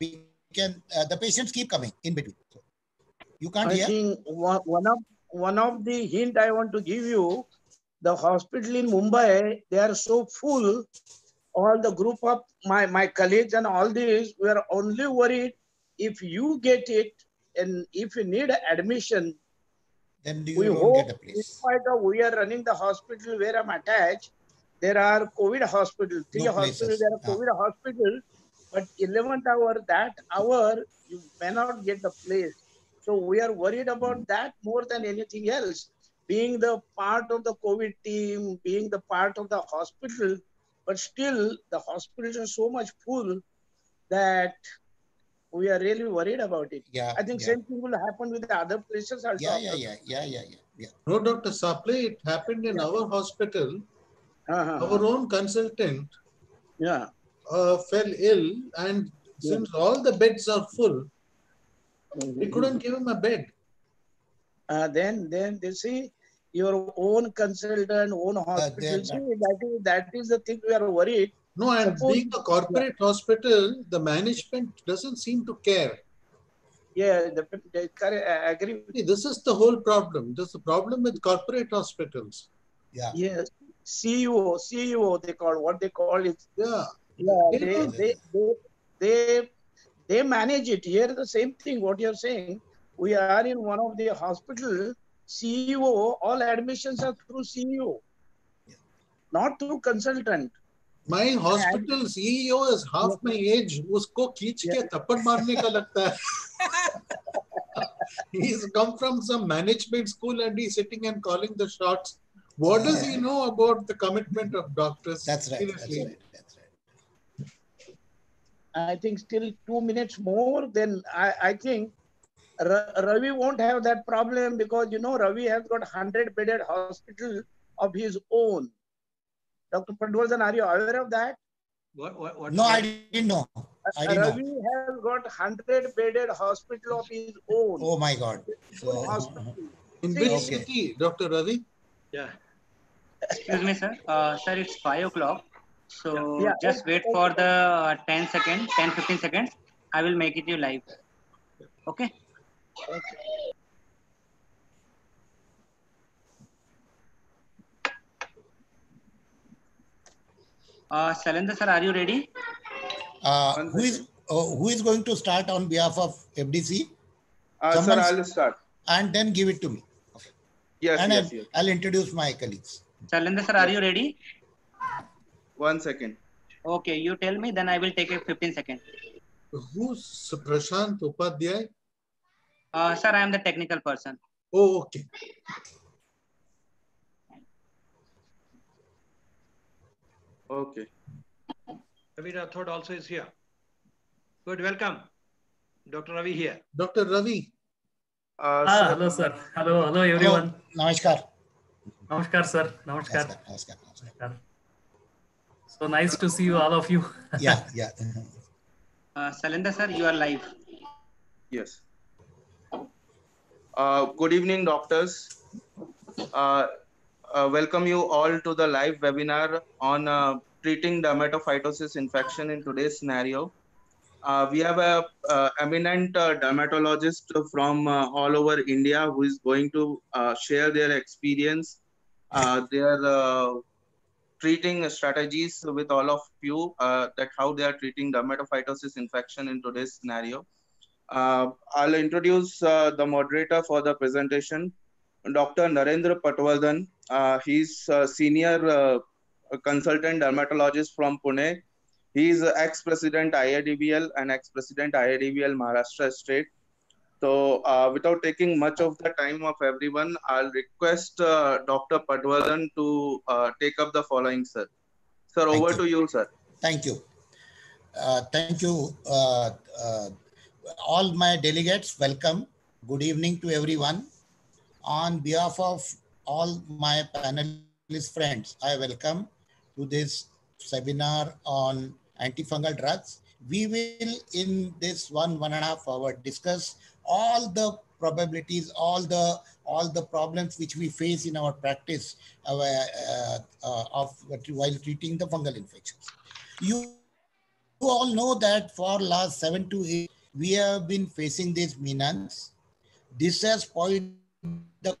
we can, uh, the patients keep coming in between. You can't I hear? think one, one of one of the hint I want to give you, the hospital in Mumbai, they are so full. All the group of my, my colleagues and all this, we are only worried if you get it and if you need admission, Then you we hope get a in place. spite of we are running the hospital where I'm attached, there are COVID hospitals, three No hospitals, places. there are Ah. COVID hospitals, but 11th hour, that hour, you may not get the place. So we are worried about that more than anything else. Being the part of the COVID team, being the part of the hospital, but still the hospitals are so much full that we are really worried about it. Yeah. I think yeah. same thing will happen with the other places also. Yeah, yeah, yeah, yeah, yeah, yeah, yeah. No, Dr. Saple, it happened in our hospital. Uh-huh. Our own consultant Yeah. Uh, fell ill, and since all the beds are full, we couldn't give him a bed. Uh, then, then they see your own consultant, own hospital. they're see, that is that is the thing we are worried. No, and Suppose- being a corporate hospital, the management doesn't seem to care. Yeah, the, the, I agree. with See, this is the whole problem. This is the problem with corporate hospitals. Yeah. Yes, CEO, CEO, they call what they call it. Yeah Yeah, They they, don't- they, they, they, they manage it. Here, the same thing. What you're saying, we are in one of the hospital. CEO, all admissions are through CEO, not through consultant. My hospital CEO is half my age. उसको खींच के थप्पड़ मारने का लगता है. He's come from some management school and he's sitting and calling the shots. What does he know about the commitment of doctors? That's right. That's Seriously. right. That's right. I think still two minutes more, then I, I think Ra- Ravi won't have that problem because you know Ravi has got 100 bedded hospital of his own. Dr. Patwardhan, are you aware of that? What, what, what? No, I didn't know. I didn't Ravi know. has got 100 bedded hospital of his own. Oh my God. So, hospital. In See, which Okay. city, Dr. Ravi? Yeah. Excuse me, sir. Uh, sir, it's 5 o'clock. So Yeah. just wait for the uh, 10 seconds, 10 15 seconds. I will make it you live. Okay. okay. Uh, Shalendra, sir, are you ready? uh, who is uh, who is going to start on behalf of FDC Uh, sir, I'll start. and then give it to me. Okay. Yes, and yes, I'll, yes. I'll introduce my colleagues. Shalendra, sir, are you ready? One second. Okay, you tell me, then I will take a 15 seconds. Who's Prashant Upadhyay? Uh, sir, I am the technical person. Oh, okay. Okay. Ravi Rathod also is here. Good, welcome. Dr. Ravi here. Dr. Ravi, Uh, Ah, sir, hello, sir. Hello, hello, everyone. Hello. Namaskar. Namaskar, sir. Namaskar. Namaskar. Namaskar. Namaskar. Namaskar. So nice to see you, all of you. Yeah, yeah. Uh, Shalendra, sir, you are live. Yes. Uh, good evening, doctors. Uh, uh, welcome you all to the live webinar on uh, treating dermatophytosis infection in today's scenario. Uh, we have a uh, eminent uh, dermatologist from uh, all over India who is going to uh, share their experience, uh, their uh, treating strategies with all of you uh, that how they are treating dermatophytosis infection in today's scenario. Uh, I'll introduce uh, the moderator for the presentation, Dr. Narendra Patwardhan. Uh, he's a senior uh, consultant dermatologist from Pune. He is ex-president IADVL and ex-president IADVL Maharashtra State. So uh, without taking much of the time of everyone, I'll request uh, Dr. Patwardhan to uh, take up the following, sir. Sir, Thank over you. to you, sir. Thank you. Uh, thank you. Uh, uh, all my delegates, welcome. Good evening to everyone. On behalf of all my panelist friends, I welcome to this seminar on antifungal drugs. We will, in this one, one and a half hour, discuss all the probabilities, all the all the problems which we face in our practice uh, uh, uh, of while treating the fungal infections. You all know that for last seven to eight, we have been facing these menace. This has spoiled the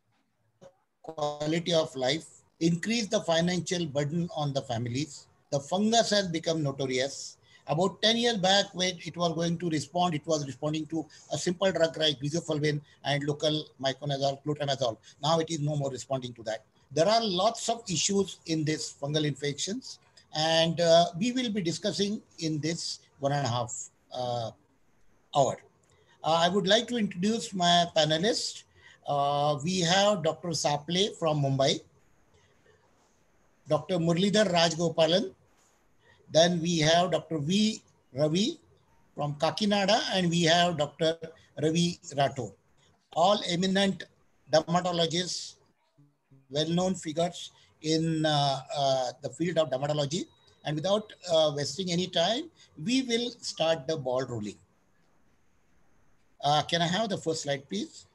quality of life, increased the financial burden on the families. The fungus has become notorious. About 10 years back, when it was going to respond, it was responding to a simple drug like riboflavin and local miconazole, cloconazole. Now it is no more responding to that. There are lots of issues in this fungal infections, and uh, we will be discussing in this one and a half uh, hour. Uh, I would like to introduce my panelists. Uh, we have Dr. Saple from Mumbai, Dr. Murlidhar Rajgopalan, then we have Dr. V. Ravi from Kakinada, and we have Dr. Ravi Rathod. All eminent dermatologists, well-known figures in uh, uh, the field of dermatology. And without uh, wasting any time, we will start the ball rolling. Uh, can I have the first slide, please?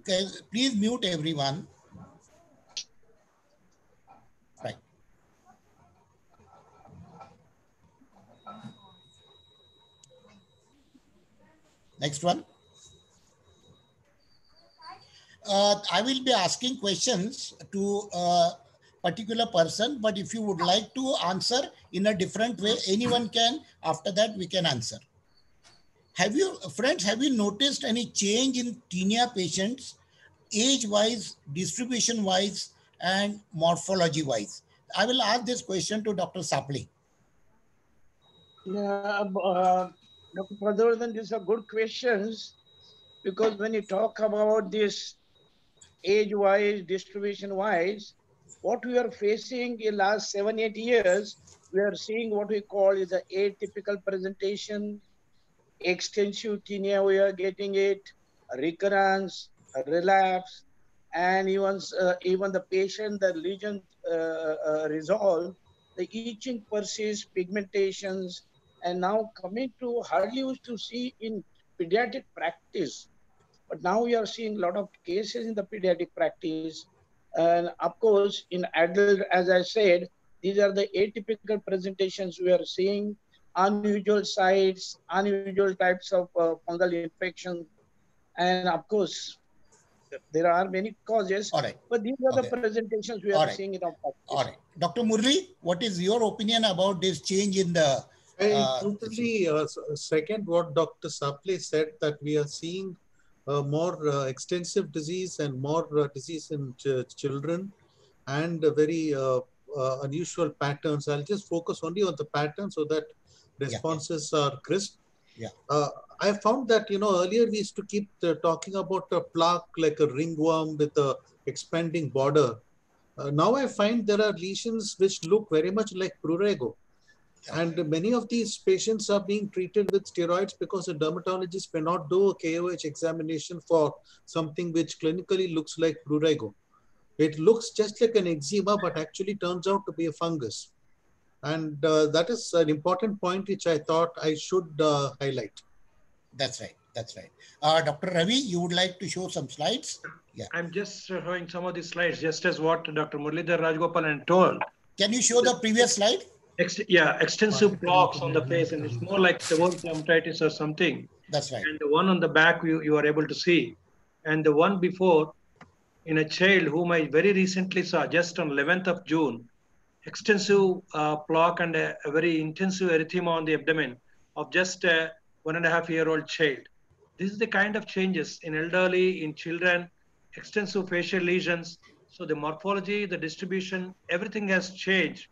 Okay, please mute everyone. Right. Next one. Uh, I will be asking questions to a particular person, but if you would like to answer in a different way, anyone can. After that, we can answer. Have you, friends, have you noticed any change in tinea patients, age-wise, distribution-wise, and morphology-wise? I will ask this question to Dr. Saple. Yeah, uh, Dr. These are good questions because when you talk about this age-wise, distribution-wise, what we are facing in last seven, eight years, we are seeing what we call is the atypical presentation, extensive tinea, we are getting it, recurrence, relapse, and even, uh, even the patient, the lesion uh, uh, resolve, the itching persists, pigmentations, and now coming to hardly used to see in pediatric practice. But now we are seeing a lot of cases in the pediatric practice. And of course, in adult, as I said, these are the atypical presentations we are seeing, unusual sites, unusual types of uh, fungal infection. And of course, there are many causes, All right. but these are Okay. the presentations we All are right. seeing in our practice. All right. Dr. Murli, what is your opinion about this change in the I Uh, totally uh, second what Dr. Saple said that we are seeing uh, more uh, extensive disease and more uh, disease in ch- children and uh, very uh, uh, unusual patterns. I'll just focus only on the pattern so that responses are crisp. Yeah. Uh, I found that, you know, earlier we used to keep uh, talking about a plaque like a ringworm with a expanding border. Uh, now I find there are lesions which look very much like prurigo. And many of these patients are being treated with steroids because a dermatologist may not do a KOH examination for something which clinically looks like prurigo. It looks just like an eczema, but actually turns out to be a fungus. And uh, that is an important point which I thought I should uh, highlight. That's right. That's right. Uh, Dr. Ravi, you would like to show some slides? Yeah. I'm just showing some of these slides, just as what Dr. Muralidhar Rajgopalan told. Can you show the previous slide? Ex- yeah, extensive blocks on the face, and it's more like seborrheic dermatitis or something. That's right. And the one on the back you, you are able to see. And the one before, in a child whom I very recently saw, just on 11th of June, extensive uh, plaque and a, a very intensive erythema on the abdomen of just a one and a half year old child. This is the kind of changes in elderly, in children, extensive facial lesions. So the morphology, the distribution, everything has changed.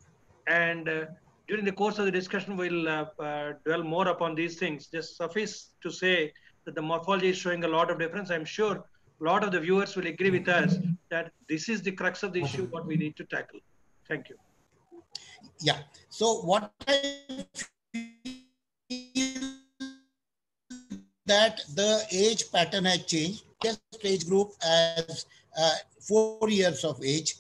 And uh, during the course of the discussion, we'll uh, uh, dwell more upon these things. Just suffice to say that the morphology is showing a lot of difference. I'm sure a lot of the viewers will agree with us that this is the crux of the issue, what we need to tackle. Thank you. Yeah. So what I feel that the age pattern has changed. Yes, age group as uh, four years of age.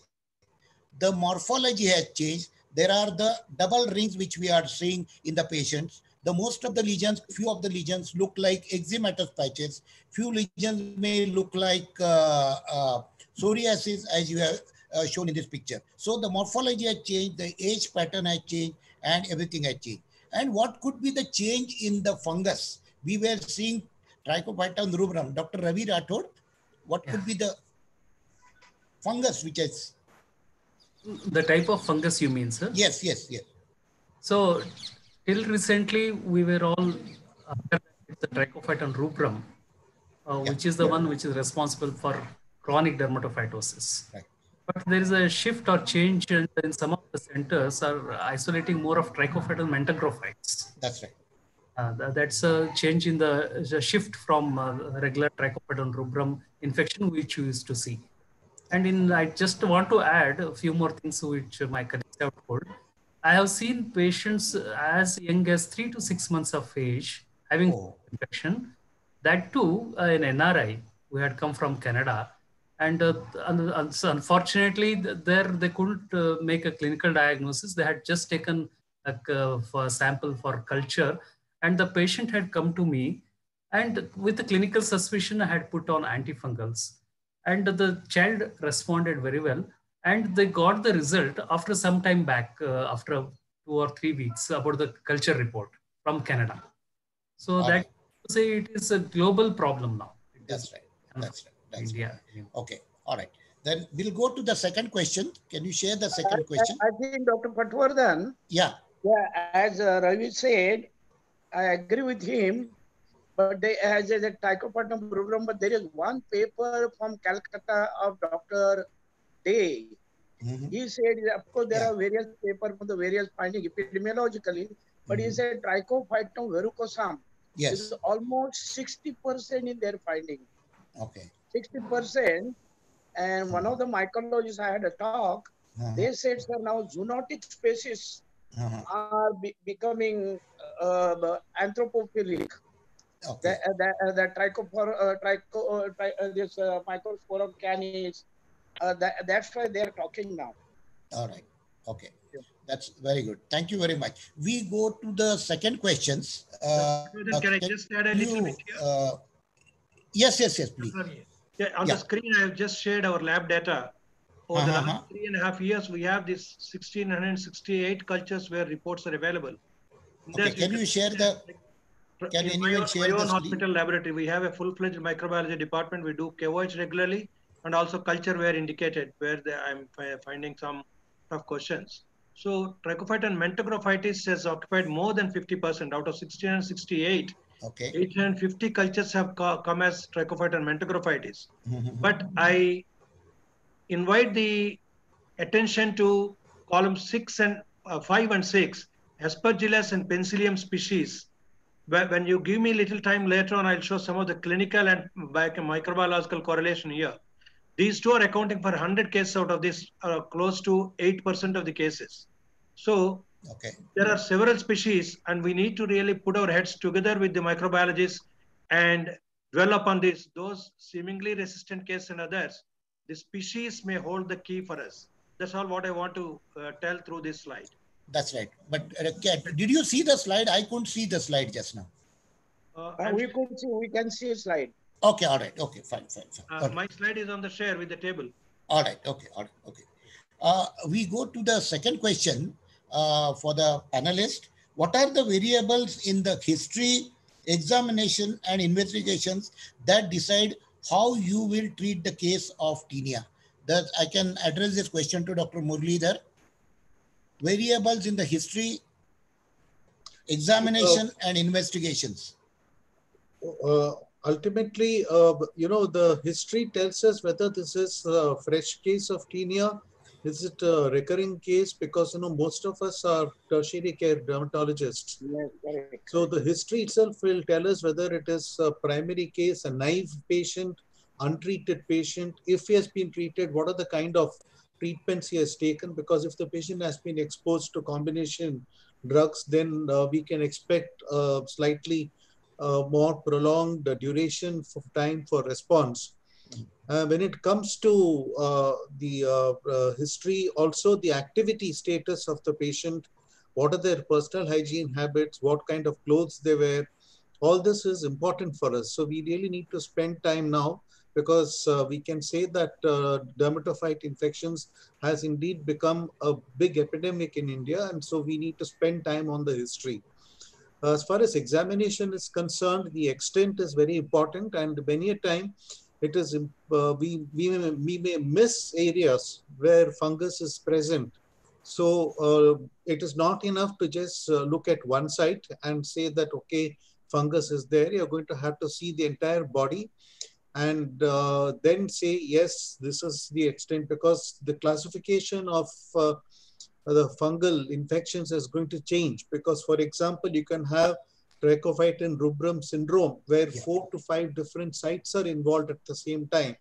The morphology has changed. There are the double rings which we are seeing in the patients. The most of the lesions, few of the lesions look like eczematous patches. Few lesions may look like uh, uh, psoriasis, as you have uh, shown in this picture. So the morphology has changed, the age pattern has changed, and everything has changed. And what could be the change in the fungus? We were seeing Trichophyton rubrum. Dr. Ravi Rathod, what could be the fungus which is? The type of fungus you mean, sir? Yes, yes, yes. So till recently, we were all the Trichophyton rubrum, uh, Yeah. which is the one which is responsible for chronic dermatophytosis. Right. But there is a shift or change in, in some of the centers are isolating more of Trichophyton mentagrophytes. That's right. Uh, tha- that's a change in the, the shift from uh, regular Trichophyton rubrum infection which we used to see. And in, I just want to add a few more things which my colleagues have told. I have seen patients as young as three to six months of age having Oh. infection. That too, uh, an NRI who had come from Canada. And, uh, un- un- so unfortunately, th- there they couldn't uh, make a clinical diagnosis. They had just taken a, for sample for culture, and the patient had come to me, and with the clinical suspicion, I had put on antifungals, and the child responded very well, and they got the result after some time back, uh, after two or three weeks, about the culture report from Canada. So All that say it is a global problem now. It is That's right. That's right. That's right. India. Okay. All right. Then we'll go to the second question. Can you share the second I- question? I think Dr. Patwardhan, Yeah. yeah, as uh, Ravi said, I agree with him. But they, as a Trichophyton program, but there is one paper from Calcutta of Dr. Day. Mhm. He said, of course, there Yeah. are various papers from the various findings epidemiologically, but he Mhm. said Trichophyton verrucosum Yes. is almost 60% in their finding. Okay. 60%. And one of the mycologists I had a talk, Uh-huh. they said, sir, now zoonotic species Uh-huh. are be- becoming uh, anthropophilic. Okay. The, the, uh, the trichophor, uh, tricho, uh, tri, uh, this uh, Microsporum canis, uh, that, that's why they're talking now. All right. Okay. Yeah. That's very good. Thank you very much. We go to the second questions. Uh, Then can I just add a little you, bit here? uh, yes, yes, yes, please. Yeah, on Yeah. the screen, I have just shared our lab data. Over the Uh-huh. last three and a half years, we have this 1668 cultures where reports are available. Okay. Can you share the, can in my anyone own, my the own screen? hospital laboratory, we have a full-fledged microbiology department. We do KOH regularly and also culture where indicated, where the, I'm finding some tough questions. So Trichophyton mentagrophytes has occupied more than 50% out of 1668. okay. 850 cultures have co- come as Trichophyton mentagrophytes. Mhm. But I invite the attention to column six and uh, five and six, Aspergillus and Penicillium species. When you give me little time later on, I'll show some of the clinical and microbiological correlation here. These two are accounting for 100 cases out of this, uh, close to 8% of the cases. So Okay. there are several species and we need to really put our heads together with the microbiologists and dwell upon this those seemingly resistant cases and others the species may hold the key for us that's all what i want to uh, tell through this slide That's right. But uh, did you see the slide? I couldn't see the slide just now. uh, Uh, we could see, we can see a slide. Okay. All right. Okay. Fine. Fine. fine. uh, All right. my slide is on the share with the table All right. Okay. All right. Okay. Uh, we go to the second question uh, for the panelist. What are the variables in the history, examination, and investigations that decide how you will treat the case of tinea? That I can address this question to Dr. Murlidhar. Variables in the history, examination, and investigations. uh, ultimately, uh, you know, the history tells us whether this is a fresh case of tinea. Is it a recurring case? Because, you know, most of us are tertiary care dermatologists. Yes. So the history itself will tell us whether it is a primary case, a naive patient, untreated patient. If he has been treated, what are the kind of treatments he has taken? Because if the patient has been exposed to combination drugs, then uh, we can expect uh, slightly uh, more prolonged duration of time for response. Uh, when it comes to uh, the history, also the activity status of the patient, what are their personal hygiene habits, what kind of clothes they wear, all this is important for us. So we really need to spend time now because uh, we can say that uh, dermatophyte infections has indeed become a big epidemic in India. And so we need to spend time on the history. As far as examination is concerned, the extent is very important. And many a time it is, uh, we, we, may, we may miss areas where fungus is present. So uh, it is not enough to just uh, look at one site and say that, okay, fungus is there. You're going to have to see the entire body and uh, then say, yes, this is the extent because the classification of uh, the fungal infections is going to change. Because, for example, you can have trichophyton rubrum syndrome where yeah. four to five different sites are involved at the same time,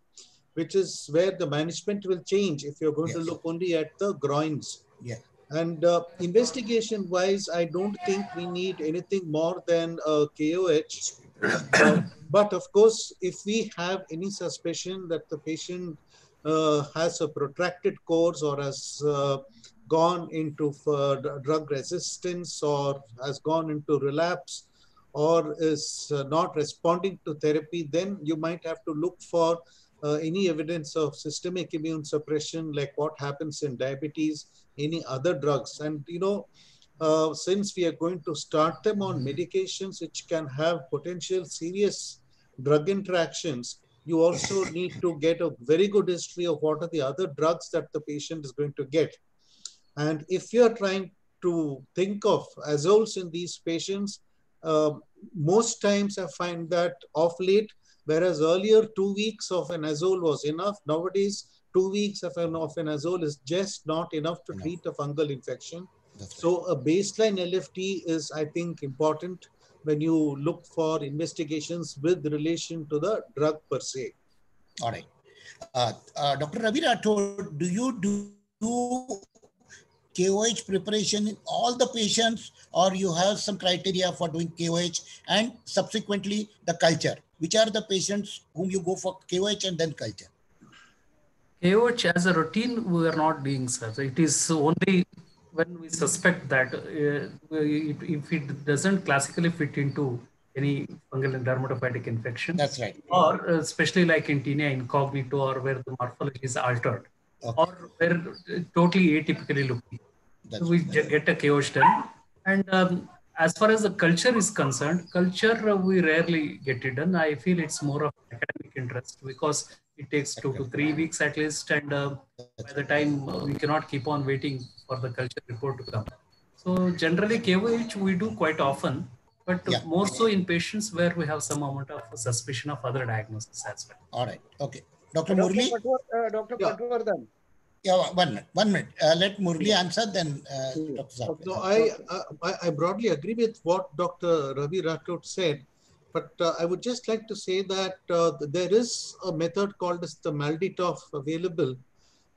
which is where the management will change if you're going yes. to look only at the groins. Yeah. And uh, investigation wise, I don't think we need anything more than a KOH. Uh, but of course, if we have any suspicion that the patient uh, has a protracted course or has uh, gone into uh, drug resistance or has gone into relapse or is uh, not responding to therapy, then you might have to look for uh, any evidence of systemic immune suppression, like what happens in diabetes, any other drugs. And, you know, uh, since we are going to start them on medications which can have potential serious drug interactions, you also need to get a very good history of what are the other drugs that the patient is going to get. And if you're trying to think of azoles in these patients, uh, most times I find that off late, whereas earlier two weeks of an azole was enough, nowadays two weeks of an, of an azole is just not enough to enough. treat a fungal infection. That's so right. a baseline LFT is, I think, important when you look for investigations with relation to the drug per se. All right. Uh, uh, Dr. Ravi Rathod, do you do KOH preparation in all the patients or you have some criteria for doing KOH and subsequently the culture? Which are the patients whom you go for KOH and then culture? KOH as a routine, we are not doing, sir. It is only when we suspect that uh, if it doesn't classically fit into any fungal and dermatophytic infection. That's right. Or uh, especially like in tinea incognito or where the morphology is altered okay. or where totally atypically looking. That's we right. get a KOH done. And um, as far as the culture is concerned, culture uh, we rarely get it done. I feel it's more of academic interest because it takes two to three weeks at least, and uh, by the time uh, we cannot keep on waiting for the culture report to come. So generally, KOH we do quite often, but yeah. more so in patients where we have some amount of suspicion of other diagnosis as well. All right. Okay. Dr. Murli? Uh, Dr. Yeah. Patwardhan. Yeah, one minute. One minute. Uh, let Murli answer, then uh, Dr. No, I, I, I broadly agree with what Dr. Ravi Rathod said, but uh, I would just like to say that uh, there is a method called as the MALDI-TOF available,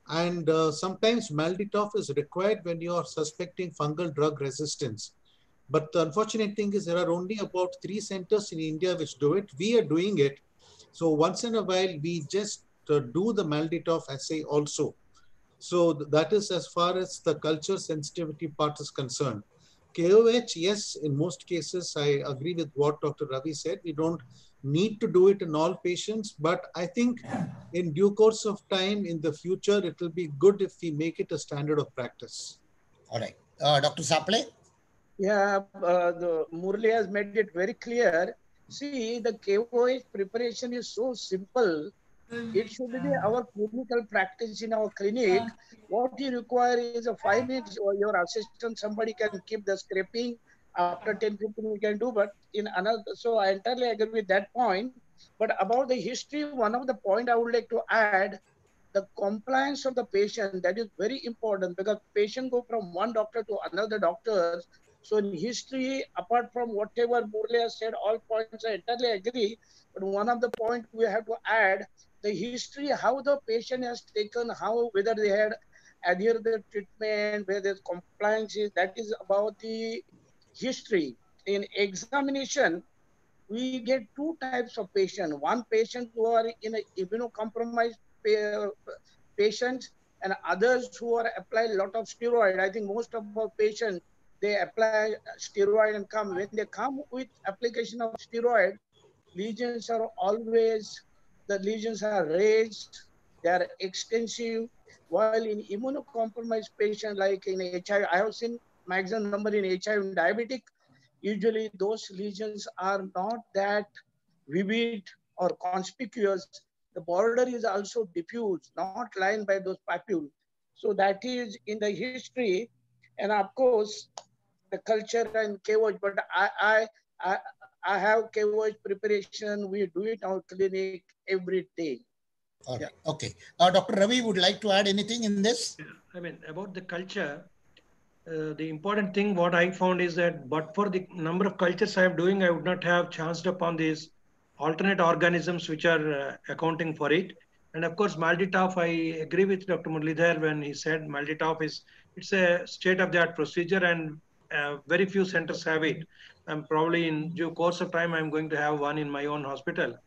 and uh, sometimes MALDI-TOF is required when you are suspecting fungal drug resistance. But the unfortunate thing is there are only about three centers in India which do it. We are doing it. So once in a while, we just uh, do the MALDI-TOF assay also. So that is as far as the culture sensitivity part is concerned. KOH, yes, in most cases, I agree with what Dr. Ravi said. We don't need to do it in all patients, but I think in due course of time in the future, it will be good if we make it a standard of practice. All right. Uh, Dr. Saple? Yeah, uh, the Murli has made it very clear. See, the KOH preparation is so simple it should be our clinical practice in our clinic. What you require is a five minutes or your assistant, somebody can keep the scraping after 10, 15 we can do, but in another, so I entirely agree with that point. But about the history, one of the point I would like to add, the compliance of the patient, that is very important because patient go from one doctor to another doctor. So in history, apart from whatever Murli has said, all points I entirely agree. But one of the point we have to add, the history, how the patient has taken, how whether they had adhered the treatment, whether there's compliance is, that is about the history. In examination, we get two types of patient. One patient who are in a immunocompromised patients and others who are applying a lot of steroid. I think most of our patients, they apply steroid and come. When they come with application of steroid, lesions are always the lesions are raised, they are extensive, while in immunocompromised patient like in HIV, I have seen maximum number in HIV and diabetic, usually those lesions are not that vivid or conspicuous. The border is also diffuse, not lined by those papules. So that is in the history. And of course, the culture and KOH, but I, I, I, I have KOH preparation. We do it our clinic every day. All right. Yeah. Okay. Uh, Dr. Ravi would like to add anything in this? I mean, about the culture, uh, the important thing what I found is that but for the number of cultures I am doing, I would not have chanced upon these alternate organisms which are uh, accounting for it. And of course, MALDI-TOF, I agree with Dr. Muralidhar when he said MALDI-TOF is it's a state-of-the-art procedure and uh, very few centers have it. I'm probably in due course of time, I'm going to have one in my own hospital.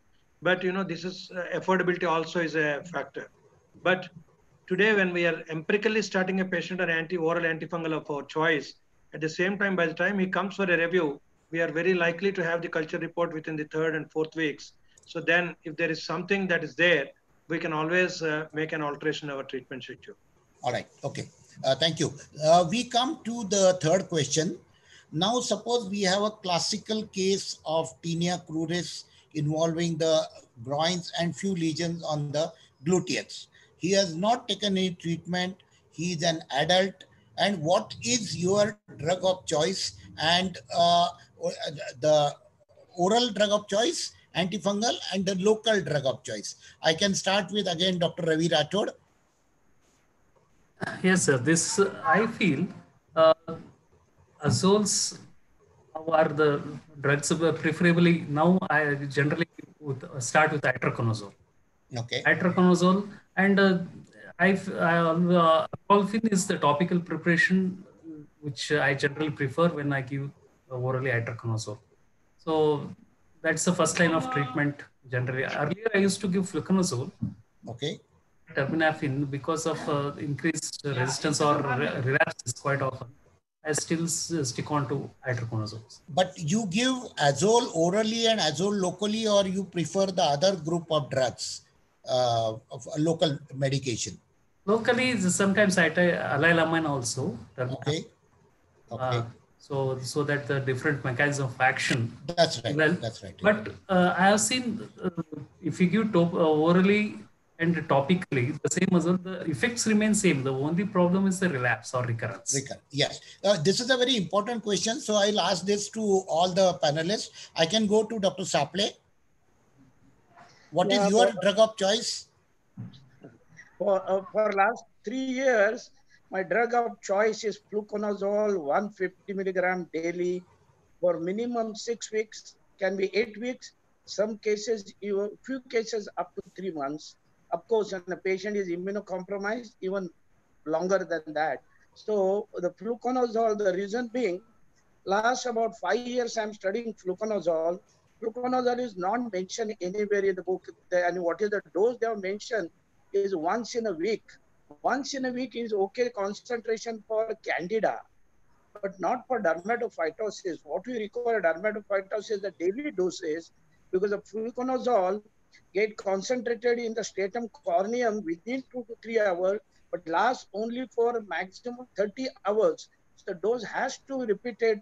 But you know, this is uh, affordability also is a factor. But today, when we are empirically starting a patient on anti-oral antifungal of our choice, at the same time, by the time he comes for a review, we are very likely to have the culture report within the third and fourth weeks. So then, if there is something that is there, we can always uh, make an alteration of our treatment schedule. All right. Okay. Uh, thank you. Uh, we come to the third question. Now, suppose we have a classical case of tinea cruris involving the groins and few lesions on the gluteus. He has not taken any treatment. He is an adult. And what is your drug of choice and uh, the oral drug of choice, antifungal, and the local drug of choice? I can start with again Dr. Ravi Rathod. Yes, sir. This uh, I feel azoles are the drugs preferably now I generally would start with itraconazole. Okay. Itraconazole and uh, I've, I, uh, is the topical preparation which I generally prefer when I give orally itraconazole. So that's the first line of treatment generally. Earlier I used to give fluconazole. Okay. Terbinafine because of uh, increased resistance or relapses quite often. I still stick on to itraconazole. But you give azole orally and azole locally, or you prefer the other group of drugs, uh, of local medication? Locally, sometimes I take allylamine also. Okay. Okay. Uh, so, so that the different mechanism of action. That's right. Well, that's right. But uh, I have seen uh, if you give top, uh, orally and topically the same as the effects remain same. The only problem is the relapse or recurrence. Recur yes. Uh, this is a very important question so i'll ask this to all the panelists. I can go to dr saple. What yeah, is your for, drug of choice? For uh, for last 3 years my drug of choice is fluconazole 150 milligram daily. For minimum 6 weeks can be 8 weeks. Some cases even few cases up to 3 months of course, when the patient is immunocompromised, even longer than that. So the fluconazole, the reason being, last about five years I'm studying fluconazole. Fluconazole is not mentioned anywhere in the book. And what is the dose they have mentioned is once in a week. Once in a week is okay concentration for candida, but not for dermatophytosis. What we require dermatophytosis, the daily doses, because the fluconazole get concentrated in the stratum corneum within two to three hours, but lasts only for maximum 30 hours. So the dose has to be repeated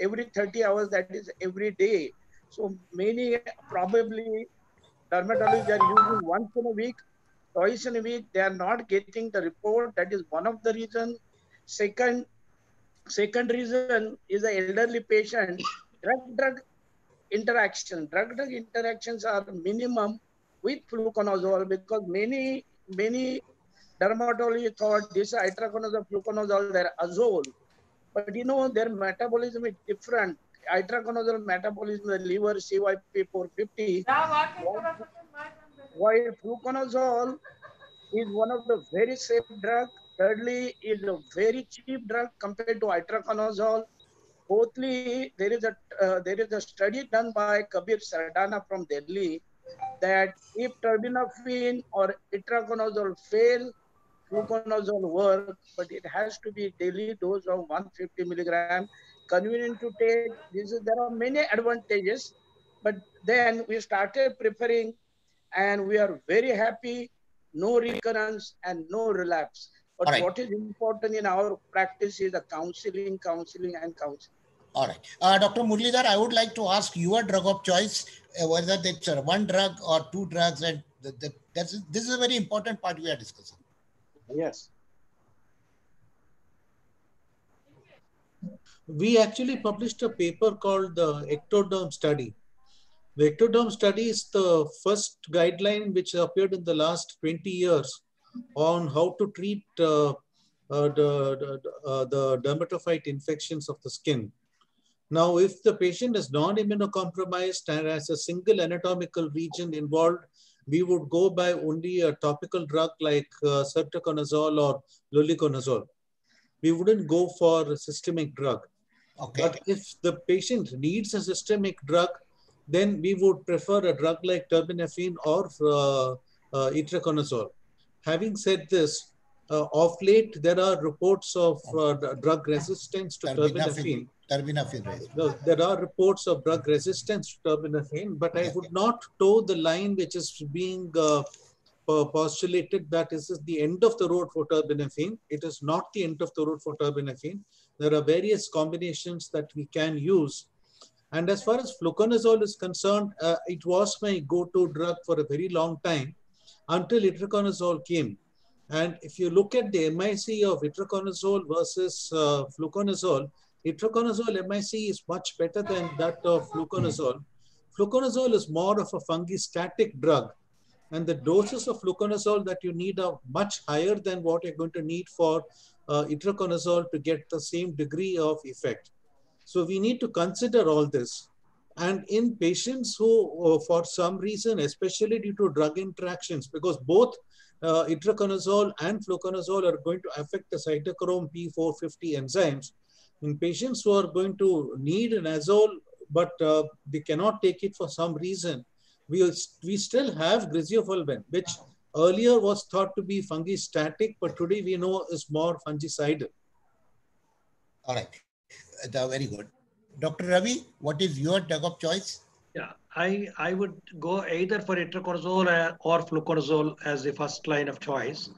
every 30 hours, that is every day. So many probably dermatologists are using once in a week, twice in a week. They are not getting the report. That is one of the reasons. Second, second reason is the elderly patient. Drug drug interaction. Drug-drug interactions are minimum with fluconazole because many, many dermatology thought this itraconazole, fluconazole, they're azole. But you know, their metabolism is different. Itraconazole metabolism, the liver, CYP450. While fluconazole is one of the very safe drug. Thirdly, is a very cheap drug compared to itraconazole fourthly, there is a uh, there is a study done by Kabir Sardana from Delhi that if terbinafine or itraconazole fail, fluconazole work, but it has to be daily dose of 150 milligram, convenient to take. This is, there are many advantages, but then we started preparing and we are very happy. No recurrence and no relapse. But All right. what is important in our practice is the counseling, counseling, and counseling. All right. Uh, Dr. Murlidhar, I would like to ask your drug of choice, uh, whether it's uh, one drug or two drugs. And the, the, that's, this is a very important part we are discussing. Yes. we actually published a paper called the ectoderm study. The ectoderm study is the first guideline which appeared in the last 20 years on how to treat uh, uh, the, the, uh, the dermatophyte infections of the skin. Now, if the patient is non-immunocompromised and has a single anatomical region involved, we would go by only a topical drug like uh, or luliconazole. We wouldn't go for a systemic drug. Okay. But if the patient needs a systemic drug, then we would prefer a drug like terbinafine or uh, uh, itraconazole. Having said this, uh, of late there are reports of uh, drug resistance to terbinafine. Terbinafine. right. There are reports of drug resistance to terbinafine, but I would not toe the line which is being uh, postulated that this is the end of the road for terbinafine. It is not the end of the road for terbinafine. There are various combinations that we can use. And as far as fluconazole is concerned, uh, it was my go-to drug for a very long time until itraconazole came. And if you look at the MIC of itraconazole versus uh, fluconazole, itraconazole MIC is much better than that of fluconazole. Fluconazole is more of a fungistatic drug, and the doses of fluconazole that you need are much higher than what you're going to need for uh, itraconazole to get the same degree of effect. So we need to consider all this. And in patients who, uh, for some reason, especially due to drug interactions, because both uh, itraconazole and fluconazole are going to affect the cytochrome P450 enzymes, in patients who are going to need an azole, but uh, they cannot take it for some reason, we, we still have griseofulvin, which earlier was thought to be fungistatic, but today we know is more fungicidal. All right. Uh, very good. Dr. Ravi, what is your drug of choice? Yeah, I, I would go either for itraconazole or fluconazole as the first line of choice.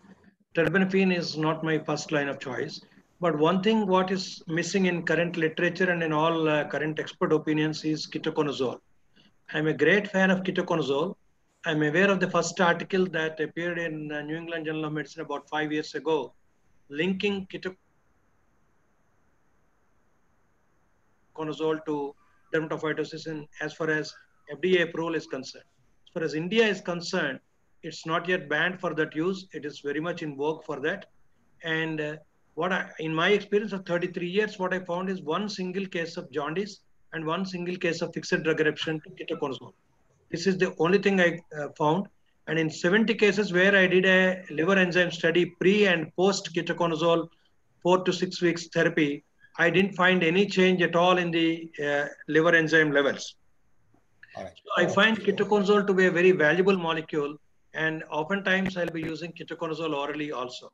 Terbinafine is not my first line of choice. But one thing what is missing in current literature and in all uh, current expert opinions is ketoconazole. I'm a great fan of ketoconazole. I'm aware of the first article that appeared in uh, New England Journal of Medicine about five years ago, linking ketoconazole to dermatophytosis in, as far as FDA approval is concerned. As far as India is concerned, it's not yet banned for that use. It is very much in vogue for that. And uh, what I, in my experience of 33 years, what I found is one single case of jaundice and one single case of fixed drug eruption to ketoconazole. This is the only thing I uh, found. And in 70 cases where I did a liver enzyme study pre and post ketoconazole, four to six weeks therapy, I didn't find any change at all in the uh, liver enzyme levels. All right. So I find ketoconazole to be a very valuable molecule, and oftentimes I'll be using ketoconazole orally also.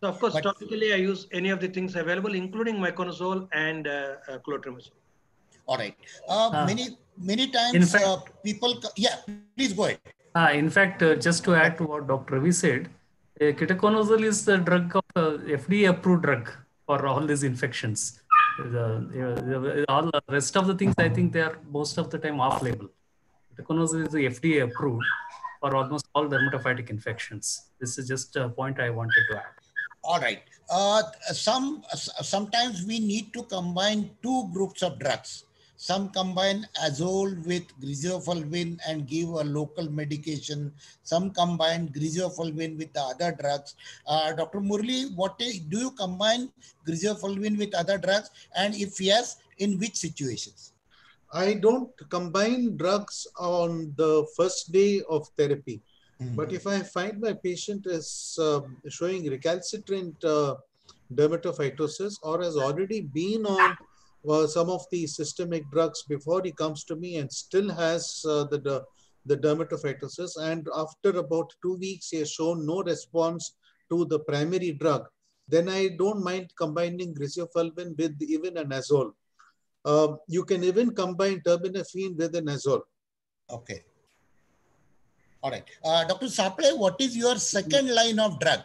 So of course, But- topically I use any of the things available, including miconazole and uh, uh, clotrimazole. All right. Uh, Uh, many, many in times fact- uh, people, yeah, please go ahead. Ah, in fact, uh, just to add to what Dr. Ravi said, uh, ketoconazole is the drug of uh, FDA approved drug for all these infections. The, uh, all the rest of the things, I think they are most of the time off label. Ketoconazole is the FDA approved for almost all dermatophytic infections. This is just a point I wanted to add. All right. Uh, some sometimes we need to combine two groups of drugs. Some combine azole with griseofulvin and give a local medication. Some combine griseofulvin with the other drugs. Uh, Dr. Murli, what is, do you combine griseofulvin with other drugs? And if yes, in which situations? I don't combine drugs on the first day of therapy. But if I find my patient is uh, showing recalcitrant uh, dermatophytosis or has already been on uh, some of the systemic drugs before he comes to me and still has uh, the, the the dermatophytosis and after about two weeks he has shown no response to the primary drug, then I don't mind combining griseofulvin with even an azole. Um, you can even combine terbinafine with an azole. Okay. All right. Uh, Dr. Saple, what is your second line of drug?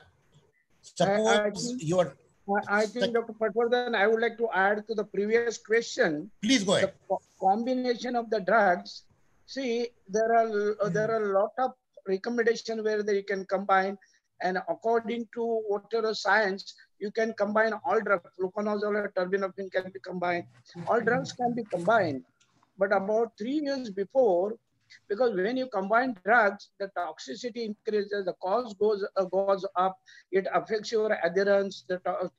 Suppose think- your, I- I think, Dr. Patwardhan, I would like to add to the previous question. please go ahead. co- combination of the drugs see there are uh, there are a lot of recommendation where they can combine and according to whatever science you can combine all drugs fluconazole or terbinafine can be combined all drugs can be combined but about 3 years before because when you combine drugs the toxicity increases the cost goes uh, goes up it affects your adherence the to-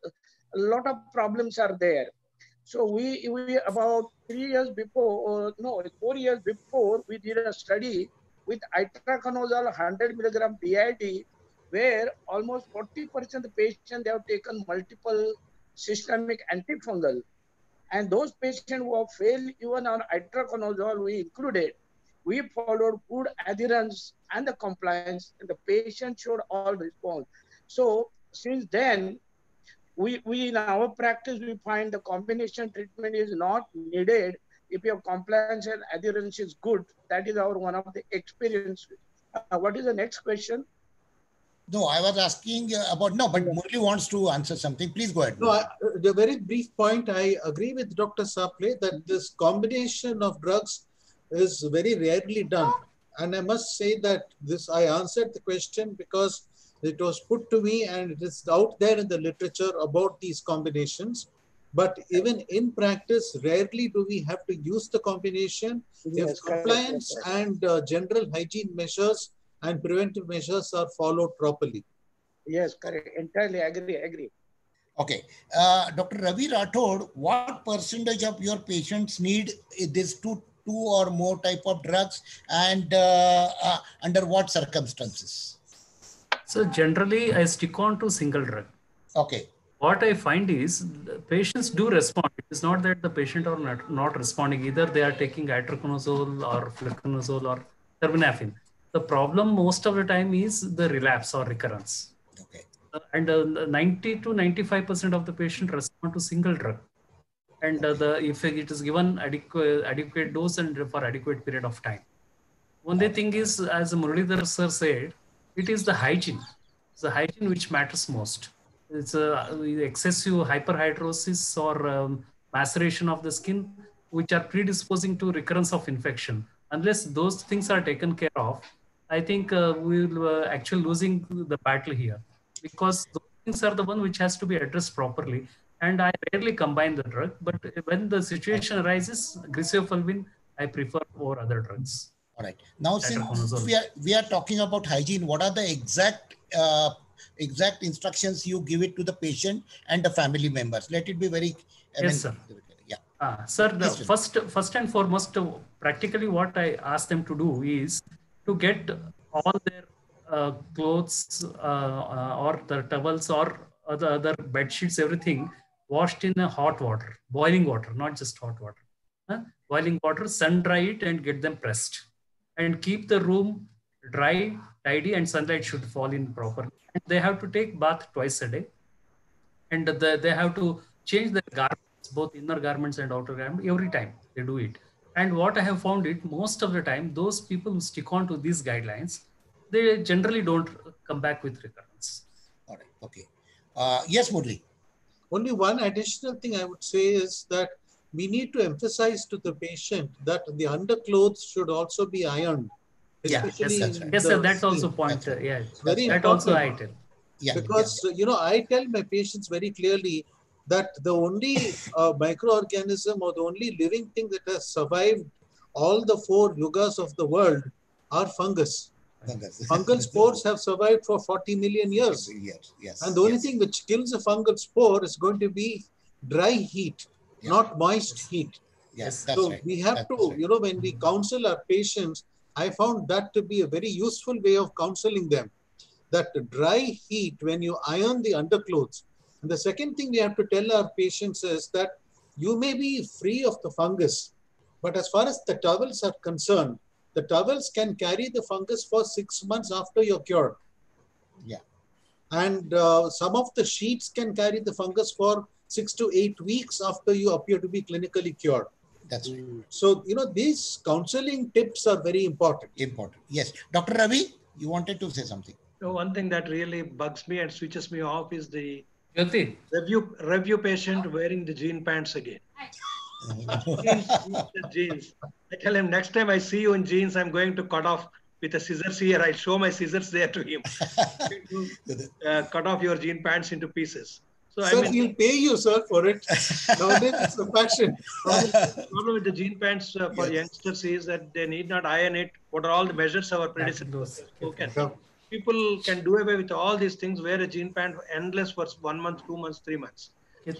a lot of problems are there so we, we about three years before, or no, four years before, we did a study with itraconazole 100 milligram BID, where almost 40% of the patients they have taken multiple systemic antifungal, and those patients who have failed even on itraconazole, we included. We followed good adherence and the compliance, and the patient showed all response. So since then, we, we in our practice we find the combination treatment is not needed if your compliance and adherence is good that is our one of the experience uh, what is the next question No, I was asking uh, about, no, but Murli wants to answer something. Please go ahead. No, I, the very brief point, I agree with Dr. Saple that this combination of drugs is very rarely done. And I must say that this, I answered the question because it was put to me and it is out there in the literature about these combinations. But even in practice, rarely do we have to use the combination Yes, if compliance yes, yes. and uh, general hygiene measures and preventive measures are followed properly. yes correct entirely agree agree Okay. Uh, Dr. Ravi Rathod, what percentage of your patients need this two, two or more type of drugs and uh, uh, under what circumstances? So generally, I stick on to single drug. Okay. What I find is patients do respond. It's not that the patient are not, not responding. Either they are taking itraconazole or fluconazole or terbinafine. The problem most of the time is the relapse or recurrence. Okay. Uh, and uh, 90 to 95 percent of the patient respond to single drug and uh, the if it is given adequate adequate dose and for adequate period of time. Only thing is as Muralidhar sir said it is the hygiene. It's the hygiene which matters most. It's uh, excessive hyperhidrosis or um, maceration of the skin which are predisposing to recurrence of infection. Unless those things are taken care of i think uh, we'll uh, actually losing the battle here. Because those things are the one which has to be addressed properly. And I rarely combine the drug, but when the situation arises, griseofulvin I prefer over other drugs. All right. Now, since we are we are talking about hygiene, what are the exact uh, exact instructions you give it to the patient and the family members? Let it be very. I Yes, sir. Yeah. Ah, sir, the first, first and foremost, uh, practically what I ask them to do is to get all their uh, clothes uh, uh, or the towels or other, other bed sheets, everything washed in a hot water, boiling water, not just hot water. Huh? Boiling water, sun dry it and get them pressed. And keep the room dry, tidy, and sunlight should fall in properly. And they have to take bath twice a day and the, they have to change their garments, both inner garments and outer garments, every time they do it. And what I have found it most of the time, those people who stick on to these guidelines, they generally don't come back with recurrence. All right. Okay. Uh, yes, Murli. Only one additional thing I would say is that we need to emphasize to the patient that the underclothes should also be ironed. Yeah, yes, especially that's right. Yes, sir, that's also point. That's right. yeah, Very that also I tell. Yeah. because you know i tell my patients very clearly that the only uh, microorganism or the only living thing that has survived all the four yugas of the world are fungus yeah. fungal spores have survived for 40 million years Yes. Yes. and the only yes. thing which kills a fungal spore is going to be dry heat Yeah. not moist heat Yes, that's so right. we have That's to right. you know when we mm-hmm. counsel our patients i found that to be a very useful way of counseling them that dry heat when you iron the underclothes and the second thing we have to tell our patients is that you may be free of the fungus but as far as the towels are concerned the towels can carry the fungus for six months after you're cured Yeah. and uh, some of the sheets can carry the fungus for six to eight weeks after you appear to be clinically cured That's right. So, you know, these counseling tips are very important. Important. Yes. Dr. Ravi, you wanted to say something. So one thing that really bugs me and switches me off is the Jyoti, review review patient wearing the jean pants again. jeans, jeans. I tell him next time I see you in jeans, I'm going to cut off with a scissors here. I'll show my scissors there to him. uh, cut off your jean pants into pieces. So sir, I mean, he'll pay you, sir, for it. Nowadays, it's a fashion. the problem with the jean pants uh, for youngsters is that they need not iron it. What are all the measures our predecessors spoken? People can do away with all these things, wear a jean pant endless for one month, two months, three months.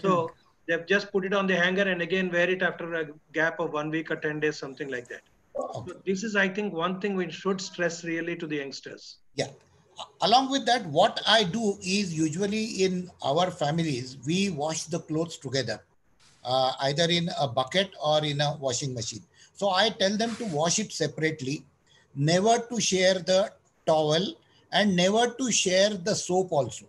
So they've just put it on the hanger and again wear it after a gap of one week or 10 days, something like that. So this is, I think, one thing we should stress really to the youngsters. Yeah. Along with that, what I do is usually in our families, we wash the clothes together, uh, either in a bucket or in a washing machine. So I tell them to wash it separately, never to share the towel, and never to share the soap also.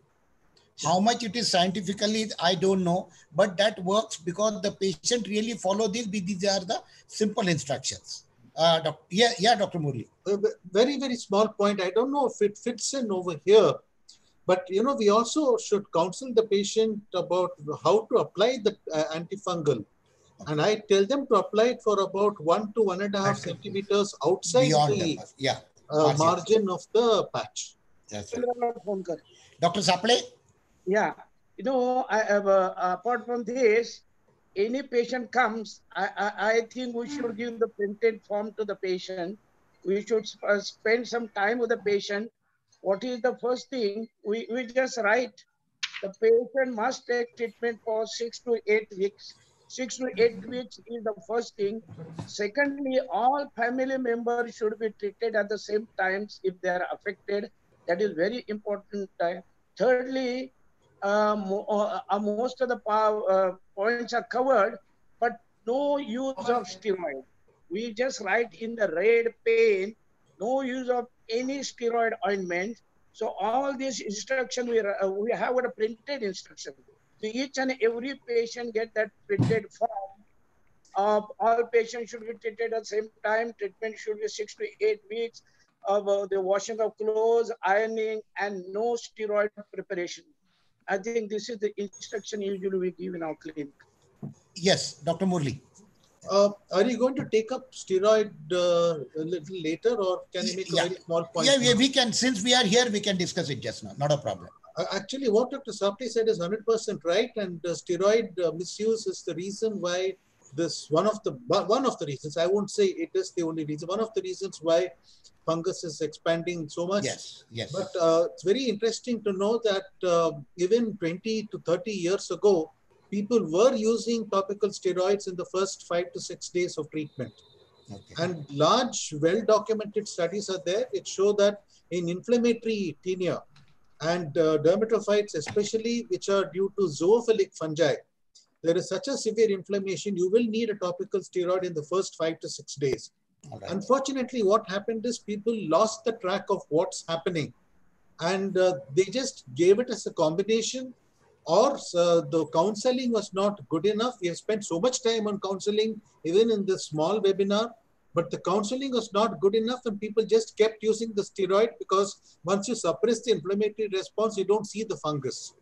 How much it is scientifically, I don't know, but that works because the patient really follow this. These are the simple instructions. Uh, doc- yeah, yeah, Dr. Murli. a v- very very small point i don't know if it fits in over here but you know we also should counsel the patient about how to apply the uh, antifungal and i tell them to apply it for about one to one and a half centimeters outside Beyond the that, yeah. uh, margin. margin of the patch That's right. phone kar. Dr. Saple? Yeah, you know, I have uh, apart from this, any patient comes, I, I, I think we should give the printed form to the patient. We should uh, spend some time with the patient. What is the first thing? We, we just write the patient must take treatment for six to eight weeks. Six to eight weeks is the first thing. Secondly, all family members should be treated at the same times if they are affected. That is very important. Thirdly, most of the po- uh, points are covered, but no use of steroid. We just write in the red pen, no use of any steroid ointment. So all these instruction we uh, we have a printed instruction. So each and every patient get that printed form. Uh, all patients should be treated at the same time. Treatment should be six to eight weeks of uh, the washing of clothes, ironing, and no steroid preparation. I think this is the instruction usually we give in our clinic. Yes, Dr. Murli. uh, are you going to take up steroid uh, a little later or can you make a Yeah. very small point Yeah, we, we can, since we are here, we can discuss it just now. Not a problem. Uh, Actually, what Dr. Saple said is 100% right, and uh, steroid uh, misuse is the reason why this one of the one of the reasons. I won't say it is the only reason. One of the reasons why fungus is expanding so much. Yes, yes. But uh, it's very interesting to know that uh, even 20 to 30 years ago, people were using topical steroids in the first five to six days of treatment. Okay. And large, well documented studies are there it show that in inflammatory tinea and uh, dermatophytes, especially which are due to zoophilic fungi, there is such a severe inflammation, you will need a topical steroid in the first five to six days. Right. Unfortunately, what happened is people lost the track of what's happening and uh, they just gave it as a combination or uh, the counseling was not good enough. We have spent so much time on counseling, even in this small webinar, but the counseling was not good enough and people just kept using the steroid because once you suppress the inflammatory response, you don't see the fungus.